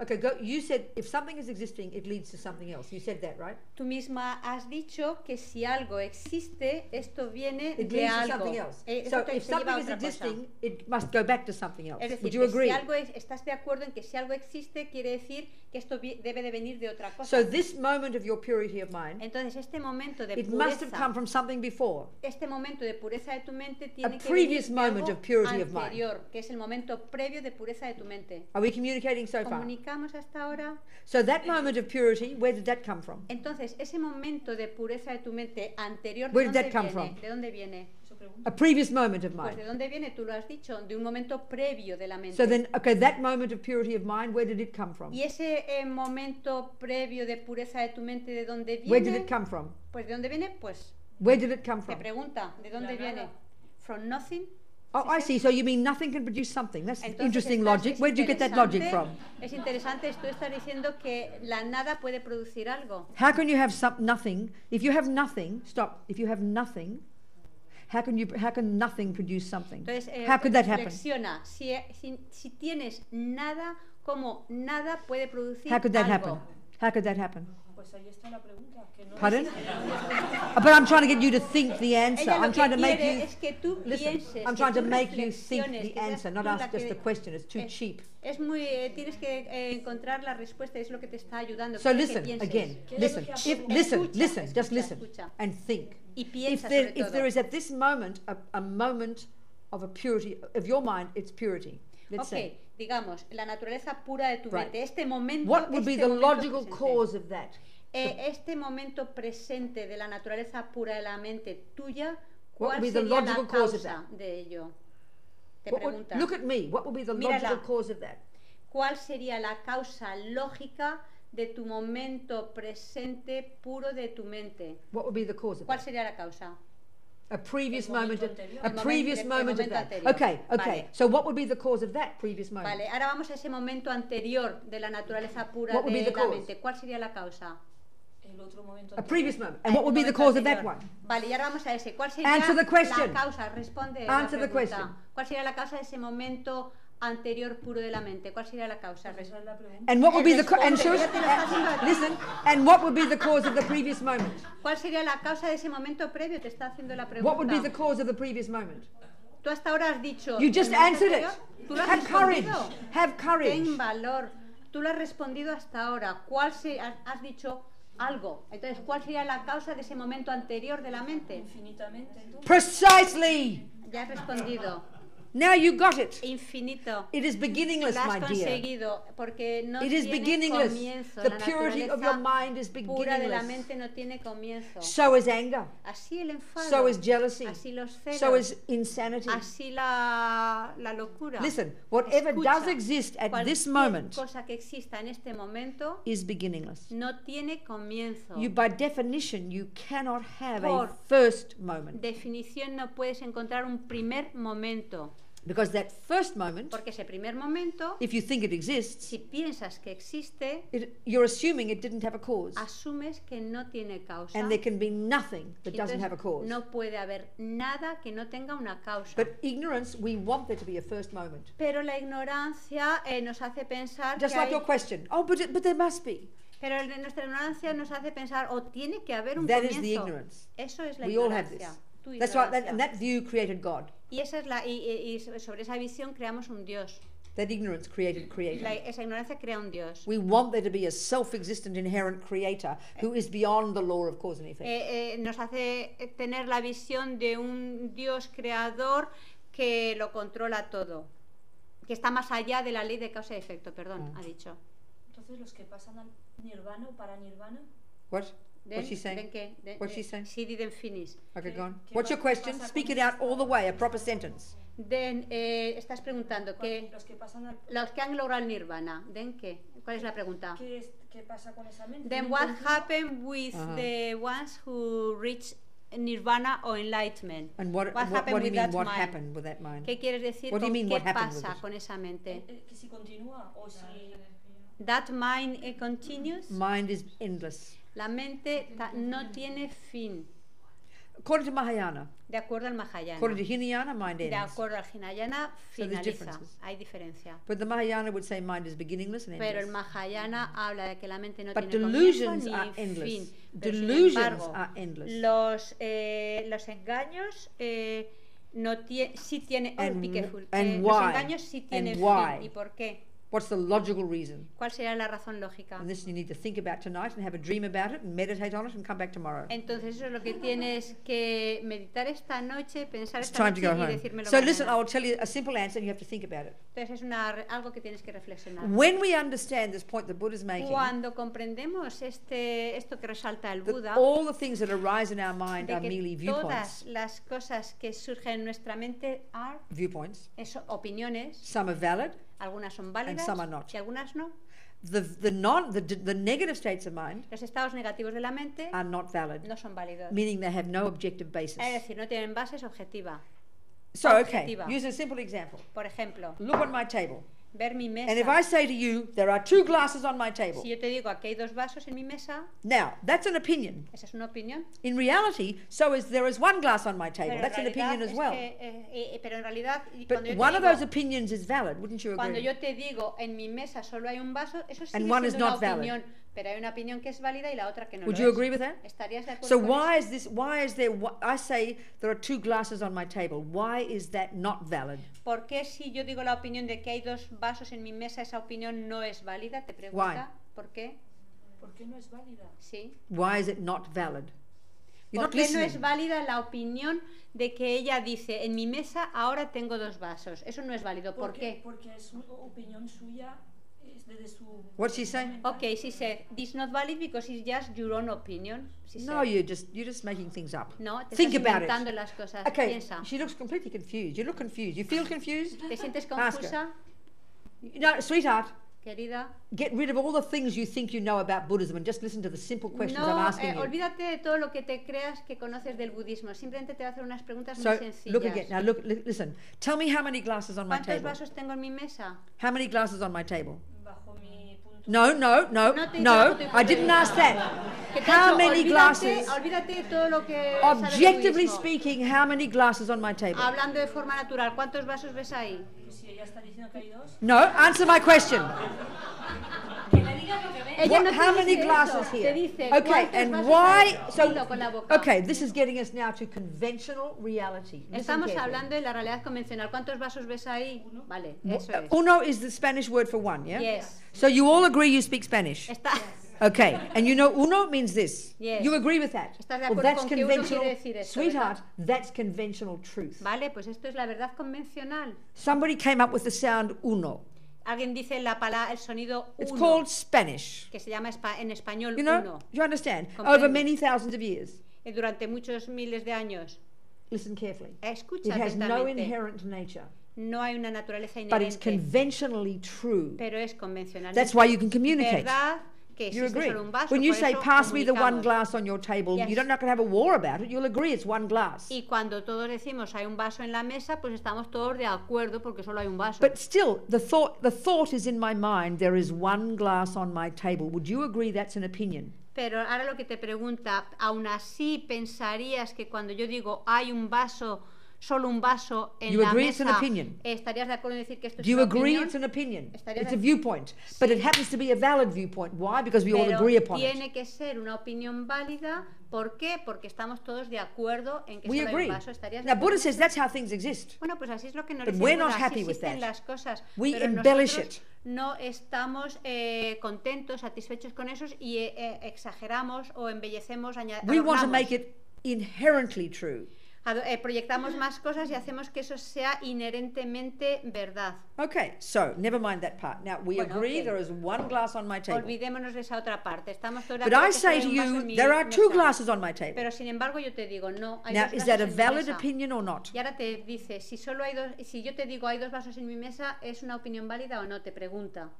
okay, go. You said if something is existing, it leads to something else. You said that, right? Tú misma has dicho que si algo existe, esto viene It de leads to algo. something else. Eh, So if a something is otra cosa. existing, it must go back to something else. Es decir, Would you agree? si algo es- estás de acuerdo en que si algo existe, quiere decir que esto debe de venir de otra cosa. So this moment of your purity of mind, Entonces, este momento de it must have pureza, come from something before. este momento de pureza de tu mente tiene que previous venir de moment algo of purity of mind. anterior, que es el momento previo de pureza de tu mente. Are we communicating so far? ¿Comunicamos hasta ahora? So that moment of purity, where did that come from? Entonces, ese momento de pureza de tu mente anterior, ¿de Where did dónde that come viene? from? ¿De dónde viene? A previous moment of Pues mind. de dónde viene, tú lo has dicho, de un momento previo de la mente. So then, okay, that moment of purity of mind, where did it come from? y ese eh, momento previo de pureza de tu mente, ¿de dónde Where did viene? it come from? Pues de dónde viene, pues Where did it come te from? pregunta, ¿de dónde la viene? nada. From nothing. Oh, I see. So you mean nothing can produce something? That's Entonces interesting logic. Where did you get that logic from? Es interesante, tú estás diciendo que la nada puede producir algo. How can you have some nothing? If you have nothing, stop. If you have nothing, how can you? How can nothing produce something? Entonces, eh, How could that happen? reflexiona, si, si, si tienes nada, como nada puede producir How could that algo. happen? How could that happen? Pues ahí está la pregunta. Que no Pardon? Uh, But I'm trying to get you to think the answer. I'm trying to make you. es que tú Listen, I'm trying to make you think the answer, not ask just the question. It's too es- cheap. Es muy, eh, tienes que eh, encontrar la respuesta, es lo que te está ayudando. So quiere que listen again. Listen. If, listen. Escucha, Listen. Just listen escucha. and think. Y If there, sobre if there todo. is at this moment a, a moment of a purity of your mind, it's purity. Let's ok, say. Digamos, la naturaleza pura de tu Right. mente, este momento. What would be este the momento logical presente. cause of that? Eh, este momento presente de la naturaleza pura de la mente tuya, What ¿cuál would be the sería la logical cause of causa de ello? Te What would- pregunta. look at me. What would be the Mírala. logical cause of that? ¿Cuál sería la causa lógica de tu momento presente puro de tu mente? What would be the cause of ¿Cuál that? sería la causa? A previous moment anterior. a previous moment of that. anterior. Okay, okay. Vale. So what would be the cause of that previous moment? Vale, ahora vamos a ese momento anterior de la naturaleza pura What would be de the la cause? mente. ¿Cuál sería la causa? El otro momento A previous moment. And El what would be the momento cause of that one? Vale, y ahora vamos a ese. ¿Cuál sería Answer the question. la causa? Responde. Answer la the question. ¿Cuál sería la causa de ese momento anterior puro de la mente? ¿Cuál sería la causa? Pues. And what would be the and ti. listen. And what would be the cause of the previous moment? ¿Cuál sería la causa de ese momento previo? Te está haciendo la pregunta. What would be the cause of the previous moment? Tú hasta ahora has dicho. You just ¿el momento answered it. anterior? Tú lo has Have courage. Have courage. Ten valor. Tú lo has respondido hasta ahora. ¿Cuál se, has, dicho algo? Entonces, ¿cuál sería la causa de ese momento anterior de la mente? Infinitamente. Precisely. Ya has respondido. Now you got it. Infinito. It is beginningless, Lo has my dear. porque no It is beginningless. comienzo. The la purity of your mind is pura de la beginningless. mente no tiene comienzo. So is anger. Así el enfado. So is jealousy. Así los celos. So is insanity. así la, la locura. Listen, whatever Escucha, does exist at this moment cosa que exista en este momento is beginningless. no tiene comienzo. You, by definition, you cannot have a first moment Definición no puedes encontrar un primer momento, because that first moment, porque ese primer momento, if you think it exists, si piensas que existe, it, you're assuming it didn't have a cause, asumes que no tiene causa. and there can be nothing that doesn't have a cause. No puede haber nada que no tenga una causa. But ignorance, we want there to be a first moment. Pero la ignorancia eh, nos hace pensar Just que like hay- your question. Oh, but it, but there must be. pero nuestra ignorancia nos hace pensar o tiene que haber un That is the ignorance. Eso es la We all have this. ignorancia. That's right. That, ignorancia. and that view created God. Y esa es la y, y- sobre esa visión creamos un Dios. That ignorance created creator. La- esa ignorancia crea un Dios. We want there to be a self existent, inherent creator who is beyond the law of cause and effect. Eh, eh, nos hace tener la visión de un Dios creador que lo controla todo, que está más allá de la ley de causa y efecto, perdón, Mm. ha dicho. Entonces los que pasan al nirvana o para nirvana, What? Then- What's she saying? then qué? Then- What's she saying? She didn't finish. Okay, ¿Qué- go on. qué What's your question? pasa Speak con it out all the way, a proper sentence. Then, eh, estás preguntando que los que pasan al los que han logrado el nirvana, ¿den qué? ¿Cuál es la pregunta? ¿qué, es- qué pasa con esa mente? Then what happened with the ones who reach nirvana or enlightenment? And what, What what, happened what do you with mean, that what mind? happened with that mind? ¿Qué quieres decir What do you con mean, qué what happened with pasa con esa mente? Eh, eh, que si continúa o si That mind eh, continues. Mind is endless. La mente no tiene fin, According to Mahayana, de acuerdo al Mahayana. according to Hinayana, mind De ends. acuerdo al Hinayana, So finaliza. differences. Hay diferencia. But the Mahayana would say mind is beginningless and Pero el endless. Mahayana habla de que la mente no But tiene delusions comienzo are ni endless. fin. Pero, sin Delusions embargo, are endless. Los, eh, los engaños eh, no tie- sí tienen oh, And and Eh, why? los engaños sí And tienen fin. ¿Y por qué? What's the logical reason? ¿Cuál sería la razón lógica? And this you need to think about tonight and have a dream about it and meditate on it and come back tomorrow. Entonces eso es lo que tienes que meditar esta noche, pensar It's esta noche y home. decírmelo So listen, mañana. I'll tell you a simple answer and you have to think about it. Entonces es una, algo que tienes que reflexionar. When we understand this point that Buddha's making, Cuando comprendemos este, esto que resalta el Buda, all the things that arise in our mind are merely todas viewpoints, las cosas que surgen en nuestra mente are viewpoints. eso, opiniones, Some are valid, algunas son válidas some are not. y algunas no. the the non the, the negative states of mind Los estados negativos de la mente are not valid, no son válidos. meaning they have no objective basis. Es decir, no tienen bases objetiva. So okay, objetiva. use a simple example. Por ejemplo, Look on my table, ver mi mesa. and if I say to you, there are two glasses on my table. Si yo te digo aquí hay dos vasos en mi mesa, Now that's an opinion. esa es una opinión. In reality, so is there is one glass on my table. That's an opinion as well. que, eh, eh, pero en realidad, But cuando one of those opinions is valid, wouldn't you Cuando agree? yo te digo en mi mesa solo hay un vaso, eso And one is not valid. Pero hay una opinión que es válida y la otra que no Would lo you es. agree with that? ¿Estarías de acuerdo So con why eso? is this? Why is there? wh- I say there are two glasses on my table. Why is that not valid? ¿Por qué si yo digo la opinión de que hay dos vasos en mi mesa, esa opinión no es válida? Te pregunta. ¿Por qué? ¿Por qué no es válida? Sí. Why is it not valid? You're ¿Por not qué no listening. es válida la opinión de que ella dice, en mi mesa ahora tengo dos vasos? Eso no es válido. ¿Por Porque- qué? Porque es una opinión suya, es desde su... What's she saying? Ok, she said, this is not valid because it's just your own opinion. She No, said. you're just you're just making things up. No, te Think about it. las cosas. Okay, Piensa. she looks completely confused. You look confused. You feel confused? ¿Te sientes Ask her. confusa, No, sweetheart. querida? Get rid of all the things you think you know about Buddhism and just listen to the simple questions I'm asking eh, you. olvídate de todo lo que te creas que conoces del budismo. Simplemente te voy a hacer unas preguntas So muy sencillas. look again. Now look. Listen. Tell me how many glasses on my ¿Cuántos table. vasos tengo en mi mesa? How many glasses on my table? Bajo mi punto... No, no, no, No te no. digo I didn't ask Que that. te he How dicho, many olvídate- glasses? Olvídate de todo lo que sabes del Objectively budismo. speaking, how many glasses on my table? Hablando de forma natural, ¿cuántos vasos ves ahí? Y si ella está diciendo que hay dos... No, answer my question. Ella What- no how many glasses eso, here? Dice, Okay, and why? So, Dilo con la boca. okay, this is getting us now to conventional reality. Listen Estamos carefully. hablando de la realidad convencional. ¿Cuántos vasos ves ahí? Vale, eso es. Uno is the Spanish word for one, yeah? Yes. So you all agree you speak Spanish? Está, Okay, and you know uno means this. Yes. You agree with that? ¿Estás de well, that's con que uno conventional. quiere decir eso, Sweetheart, that's conventional truth. Vale, pues esto es la verdad convencional. Somebody came up with the sound uno. Alguien dice la palabra, el sonido It's uno, called Spanish. que se llama en español You know, uno. you understand? Over many thousands of years. Durante muchos miles de años. Listen carefully. Escucha It has no inherent nature, No hay una naturaleza but it's inherente, conventionally true. pero es convencional. That's why you can communicate. verdad que You existe agree. solo un vaso. When you say, pass me the one comunicamos". glass on your table, Yes. you're not going to have a war about it. You'll agree it's one glass. Y cuando todos decimos hay un vaso en la mesa, pues estamos todos de acuerdo porque solo hay un vaso. But still, the thought, the thought is in my mind, there is one glass on my table. Would you agree that's an opinion? Pero ahora lo que te pregunta, aún así pensarías que cuando yo digo hay un vaso solo un vaso en You la agree it's an mesa, opinion? ¿estarías de acuerdo en decir que esto es you una agree opinión? it's an opinion? It's a de- viewpoint. But it happens to be a valid viewpoint. Why? Because we all Pero agree upon tiene it. que ser una opinión válida. ¿Por qué? Porque estamos todos de acuerdo en que We solo hay agree. un vaso. ¿Estarías de Now, acuerdo? Buddha says that's how things exist. Bueno, pues así es lo que nos But we're not así happy with that. las cosas. We pero embellish it. no estamos eh, contentos, satisfechos con esos y eh, eh, exageramos o embellecemos, aña- We want to make it inherently true. Eh, proyectamos más cosas y hacemos que eso sea inherentemente verdad. Okay, so never mind that part. Now, we Bueno, agree okay. there is one glass on my table. Olvidémonos de esa otra parte. Estamos todos But I say to you, there are two glasses on my table. Pero sin embargo yo te digo, no, hay Now, dos is that a valid opinion or not? Y ahora te dice, si solo hay dos, si yo te digo hay dos vasos en mi mesa, ¿es una opinión válida o no? Te pregunta.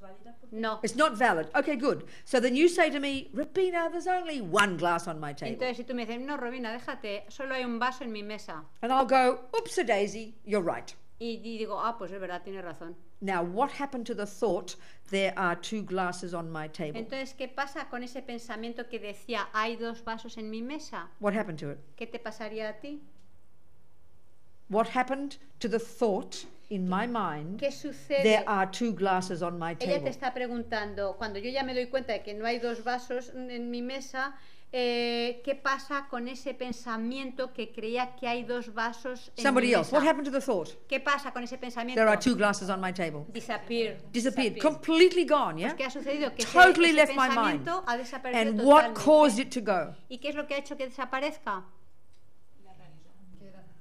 No es válida porque No. It's not valid. Okay, good. So then you say to me, Rabina, there's only one glass on my table. Entonces si tú me dices, no, Robina, déjate, solo hay un vaso en mi mesa. And I'll go, oops a daisy, you're right. Y, y digo, ah, pues es verdad, tienes razón. Now, what happened to the thought, there are two glasses on my table? Entonces, ¿qué pasa con ese pensamiento que decía, hay dos vasos en mi mesa? What happened to it? ¿Qué te pasaría a ti? What happened to the thought in my mind, ¿Qué sucede? there are two glasses on my Ella te table? está preguntando, cuando yo ya me doy cuenta de que no hay dos vasos en mi mesa, eh, ¿qué pasa con ese pensamiento que creía que hay dos vasos en Somebody mi else. mesa? What happened to the thought? ¿Qué pasa con ese pensamiento? There are two glasses on my table. Disappear. Disappeared, disappear. completely gone, yeah? Pues, ¿Qué ha sucedido? Que ese- Totally ese, left my mind. ha desaparecido And what totalmente. caused it to go? ¿Y qué es lo que ha hecho que desaparezca?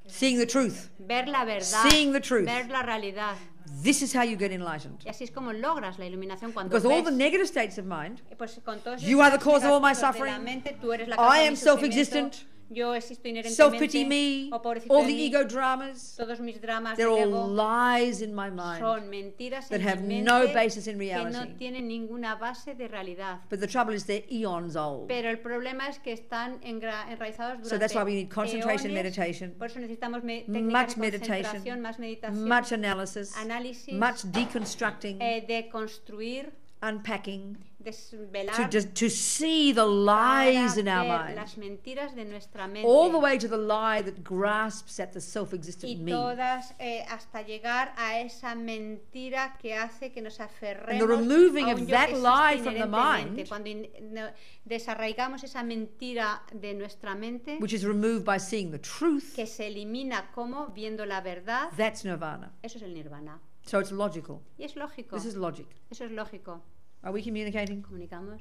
Seeing the truth. Ver la verdad. Seeing the truth. Ver la realidad. This is how you get enlightened. Y así es como logras la iluminación cuando Because all the negative states of mind, eh, Pues con todos You are the cause of all my aspectos de la suffering. mente, tú eres la I causa de am self-existent. Yo existo inherentemente. self-pity me, o all the ego dramas, todos mis dramas they're all ego lies in my mind. son mentiras that have no basis in que no reality. tienen ninguna base de realidad. But the trouble is they're eons old. Pero el problema es que están enraizados durante So that's why we need concentration, eones. meditation, Por eso necesitamos me- much técnicas de meditation, más meditación, much analysis, análisis, much deconstructing, eh, de construir, unpacking, desvelar, to, just, to see the lies in our mind. las mentiras de nuestra mente. All the way to the lie that grasps at the self y existent me. todas eh, hasta llegar a esa mentira que hace que nos aferremos removing a of yo that lie from the mind- Cuando in- no- desarraigamos esa mentira de nuestra mente, which is removed by seeing the truth, que se elimina como viendo la verdad, that's nirvana. eso es el nirvana. So it's logical. Y es lógico. This is logic. Eso es lógico. Are we communicating? Comunicamos.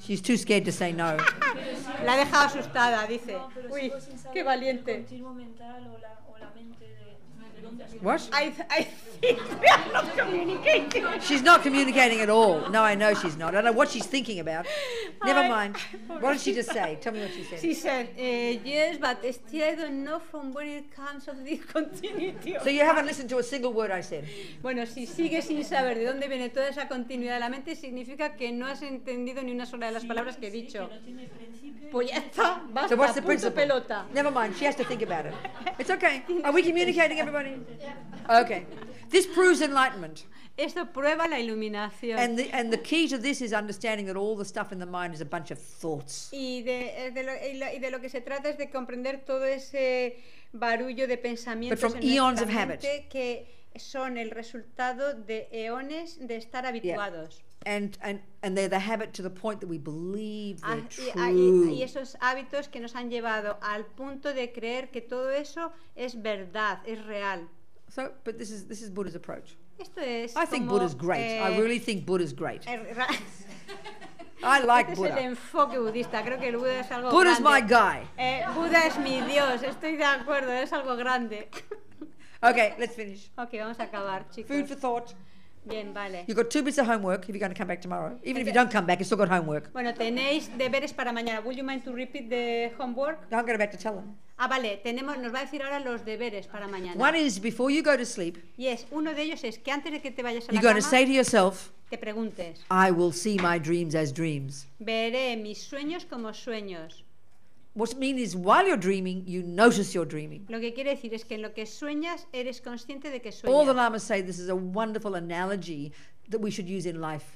She's too scared to say no. <laughs> La ha dejado asustada, dice. No, Uy, sigo sin saber qué el valiente. continuo mental o la, What? I, I think <laughs> we are not communicating. She's not communicating at all. No, I know she's not. I don't know what she's thinking about. Never mind. <laughs> What did she just say? Tell me what she said. She said, eh, yes, but still I don't know from where it comes of this continuity. So you haven't listened to a single word I said. Bueno, si sigues sin saber de dónde viene toda esa continuidad de la mente, significa que no has entendido ni una sola de las palabras que he dicho. Que no tiene principio. Pues ya está, basta, So what's the punto principle? pelota. Never mind. She has to think about it. <laughs> It's okay. Are we communicating, everybody? Okay. This proves enlightenment. Esto prueba la iluminación. And the, and the key to this is understanding that all the stuff in the mind is a bunch of thoughts. Y de, eh, de lo, y lo- y de lo que se trata es de comprender todo ese barullo de pensamientos from en eons nuestra of habit. mente que son el resultado de eones de estar habituados. And, and, and they're the habit to the point that we believe Ah, they're ah, y- true. y esos hábitos que nos han llevado al punto de creer que todo eso es verdad, es real. So, but this is, this is Buddha's approach. Esto es I think Buddha's great. I eh, really think Buddha's great. <laughs> I like este es el Buddha. enfoque budista. Creo que el Buda es algo Buddha's my guy. Eh, Buda es mi Dios. Estoy de acuerdo. Es algo grande. <laughs> Okay, let's finish. ok, vamos a acabar, chicos. Food for thought. Bien, vale. You've got two bits of homework if you're going to come back tomorrow. Even if you don't come back, you've still got homework. Bueno, tenéis deberes para mañana. Would you mind to repeat the homework? I'm going back to tell them. Ah, vale. Tenemos, nos va a decir ahora los deberes para mañana. One is before you go to sleep, Y es, uno de ellos es que antes de que te vayas a la you're going to cama, say to yourself, te preguntes, I will see my dreams as dreams. veré mis sueños como sueños. What means is while you're dreaming, you notice you're dreaming. Lo que quiere decir es que en lo que sueñas eres consciente de que All the sueñas. lamas say this is a wonderful analogy that we should use in life.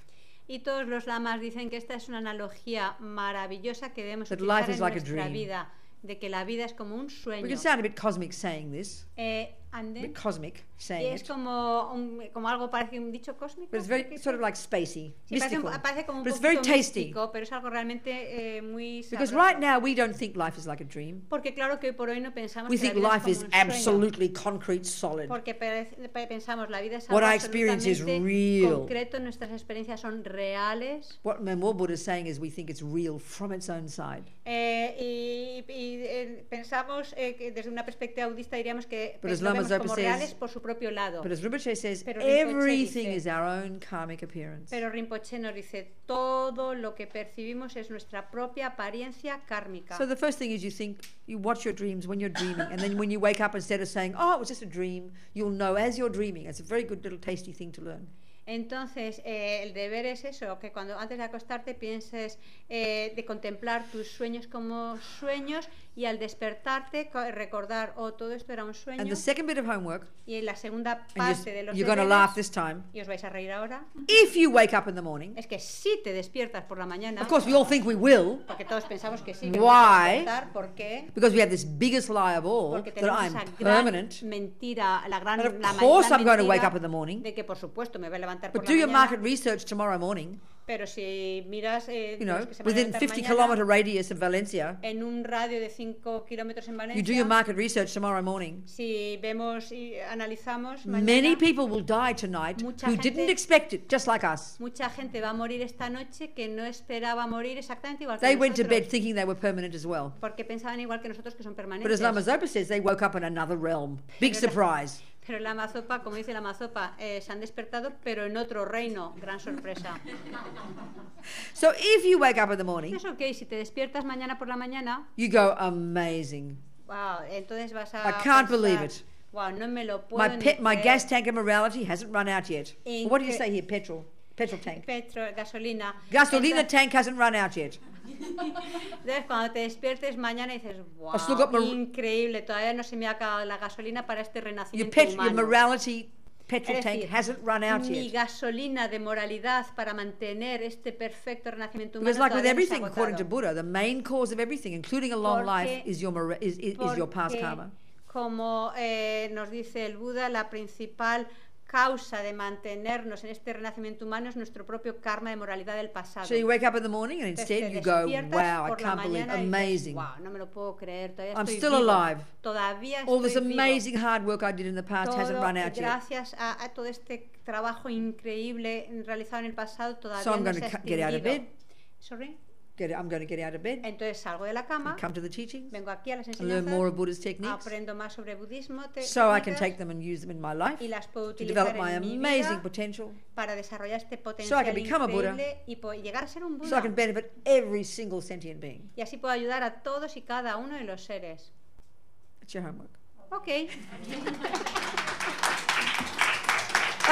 Y todos los lamas dicen que esta es una analogía maravillosa que debemos That utilizar life is en like a nuestra dream. vida. de que la vida es como un We sueño. can sound a bit cosmic saying this, Eh, a and then- bit cosmic y saying es it, como, un- como algo parece un dicho cósmico. but it's ¿qué very sort of like spacey, Sí, parece, un- mystical. parece como un But it's very tasty. místico, pero es algo realmente eh, muy Because sabroso. right now we don't think life is like a dream. Porque claro que hoy por hoy no pensamos We que la think vida life es is como sueño. absolutely concrete, solid. Porque pensamos la vida es What algo I experience is real. concreto, nuestras experiencias son reales. What Memor Buddha is saying is we think it's real from its own side. eh, y y, eh, pensamos eh, que desde una perspectiva budista diríamos que But vemos como reales por su propio lado. But as Rinpoche says, Pero Rinpoche everything dice- is our own karmic appearance. Pero Rinpoche nos dice, todo lo que percibimos es nuestra propia apariencia kármica. So the first thing is you think, you watch your dreams when you're dreaming, and then when you wake up, instead of saying, oh, it was just a dream, you'll know as you're dreaming. It's a very good little tasty thing to learn. Entonces, eh, el deber es eso, que cuando antes de acostarte pienses eh, de contemplar tus sueños como sueños y al despertarte co- recordar, oh, todo esto era un sueño. And the second bit of homework, Y en la segunda parte de los you're going to deberes, laugh this time, y os vais a reír ahora, if you wake up in the morning, es que si te despiertas por la mañana, of course we all think we will, porque todos pensamos que sí, que Why? ¿por qué? because we have this biggest lie of all, Porque that I'm esa gran permanent. mentira, la gran, But of la course I'm going to wake up in the morning. de que por supuesto me voy a levantar But por do la your mañana, market research tomorrow morning, pero si miras eh, you know, within 50 kilometer radius of Valencia, en un radio de 5 kilómetros en you do your market research tomorrow morning. si vemos y analizamos, Many people will die tonight who gente- didn't expect it, just like us. mucha gente va a morir esta noche que no esperaba morir exactamente igual que They went to bed thinking they were permanent as well. porque pensaban igual que nosotros que son But permanentes. as Lama Zopa says, they woke up in another realm. Big surprise. Pero la mazopa, como dice la mazopa, eh, se han despertado, pero en otro reino. Gran sorpresa. <laughs> So if you wake up in the morning, Es ok, si te despiertas mañana por la mañana, you go, amazing. wow, entonces vas a. I can't pensar, believe it. Wow, no me lo puedo My pet, my creer". gas tank of morality hasn't run out yet. In what do you say here? Petrol. Petrol tank. Petro, gasolina. Gasolina Entonces, tank hasn't run out yet. entonces, cuando te despiertes mañana dices, wow, still got my- increíble, todavía no se me ha acabado la gasolina para este Your, renacimiento your humano. morality petrol Es tank decir, hasn't run out mi yet. gasolina de moralidad para mantener este perfecto renacimiento humano Because like with everything, according to. Buddha, the main cause of everything, including a long life, Porque- is your, is, is, is your past karma. Como eh, nos dice el Buda, la principal causa de mantenernos en este renacimiento humano es nuestro propio karma de moralidad del pasado. So you wake up in the morning and instead te you go, wow, I can't believe, amazing. wow, no me lo puedo creer, todavía I'm estoy still vivo, alive. Todavía All this vivo. amazing hard work I did in the past hasn't run out yet. gracias a, a todo este trabajo increíble realizado en el pasado todavía So I'm no going se ha to get out of extinguido. bed. Sorry. Get, I'm going to get out of bed, Entonces salgo de la cama, come to the teachings, vengo aquí a las and learn enseñanzas, more of Buddha's techniques, aprendo más sobre budismo, so I can take them and use them in my life y las puedo to develop my en mi amazing vida potential, para desarrollar este So I can become a Buddha. increíble y po- llegar a ser un so. I can benefit every single sentient being. Y así puedo ayudar a todos y cada uno de los seres. It's your homework. Ok, <laughs>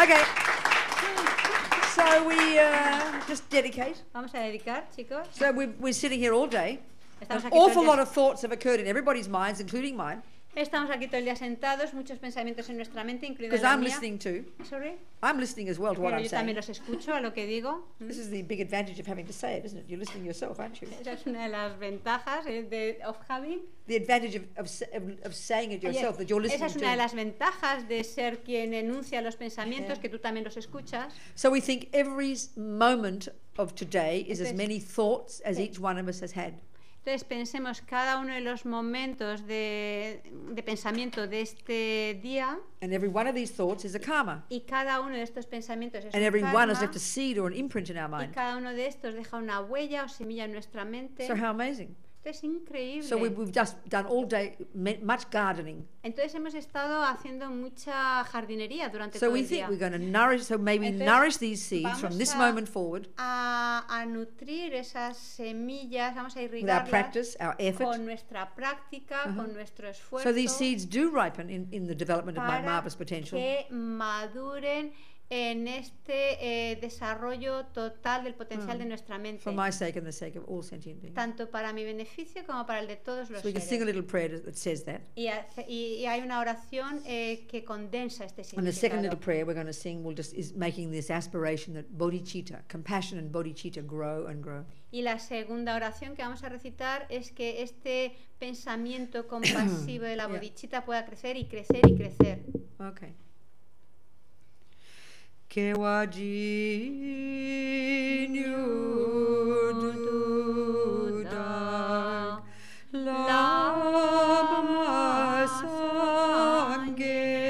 Okay. So we uh, just dedicate. vamos a dedicar, chicos. So we're, we're sitting here all day. An Estamos aquí, todo awful lot of thoughts have occurred in everybody's minds, including mine, estamos aquí todo el día sentados, muchos pensamientos en nuestra mente, incluida la I'm mía. listening too. Sorry. I'm listening as well to what Pero I'm yo también saying. los escucho a lo que digo. <laughs> This is the big advantage of having to say it, isn't it? You're listening yourself, aren't you? Esa es una de las ventajas eh, de, of having. The advantage of, of, of, saying it yourself, that you're esa listening es una de to. las ventajas de ser quien enuncia los pensamientos, Yeah. que tú también los escuchas. So we think every moment of today is as Entonces- many thoughts as each one of us has had. Entonces pensemos cada uno de los momentos de, de pensamiento de este día And every one of these thoughts is a karma. y cada uno de estos pensamientos es And un every one has karma, left a seed or an imprint in our y mind. cada uno de estos deja una huella o semilla en nuestra mente. So how amazing. Esto es increíble. So we, we've just done all day much gardening. Entonces hemos estado haciendo mucha jardinería durante So todo we el think día. we're going to nourish, so maybe Entonces, nourish these seeds from this a- moment forward A, a nutrir esas semillas, vamos a with our practice, our effort. con nuestra práctica, Ajá. con nuestro esfuerzo. So these seeds do ripen in, in the development of my marvelous potential. que maduren en este eh, desarrollo total del potencial Mm. de nuestra mente, for my sake and the sake of all sentient beings. tanto para mi beneficio como para el de todos los So we can sing a little prayer that says that. Y, hace- y- y hay una oración eh, que condensa este And the second significado. little prayer we're going to sing will just is making this aspiration that bodhicitta, compassion and bodhicitta grow and grow. Y la segunda oración que vamos a recitar es que este pensamiento <coughs> compasivo de la Yeah. bodhicitta pueda crecer y crecer y crecer. Okay. que o adinho do dag lama sangue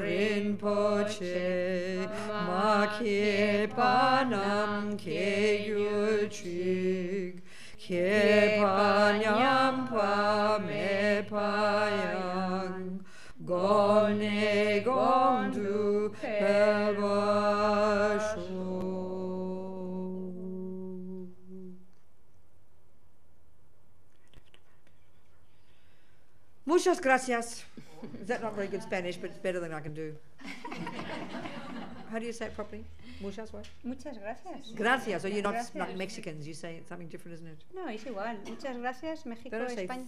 rinpoche panam ke panyam payang Gone gondu pevasho Muchas gracias. Is that not very good Spanish, but it's better than I can do. <laughs> How do you say it properly? Muchas what? Muchas gracias. Gracias. Or you're not Gracias. like Mexicans. You say something different, isn't it? No, es igual. Muchas gracias, México, Don't say España.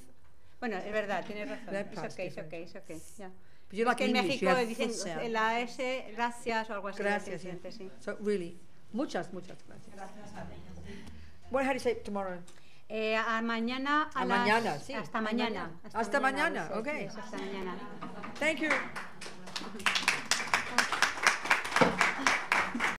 Bueno, es verdad, tienes razón. That Es part's ok, es ok, different. es ok. ya. But you Es like que en English. México you have dicen full la S, gracias o algo así. Gracias. yeah. sí. So really, muchas, muchas gracias. What? How do you say tomorrow? Eh, a mañana a A las- mañana, sí. Hasta mañana. mañana. Hasta mañana, sí, ok. sí, hasta mañana. Thank you.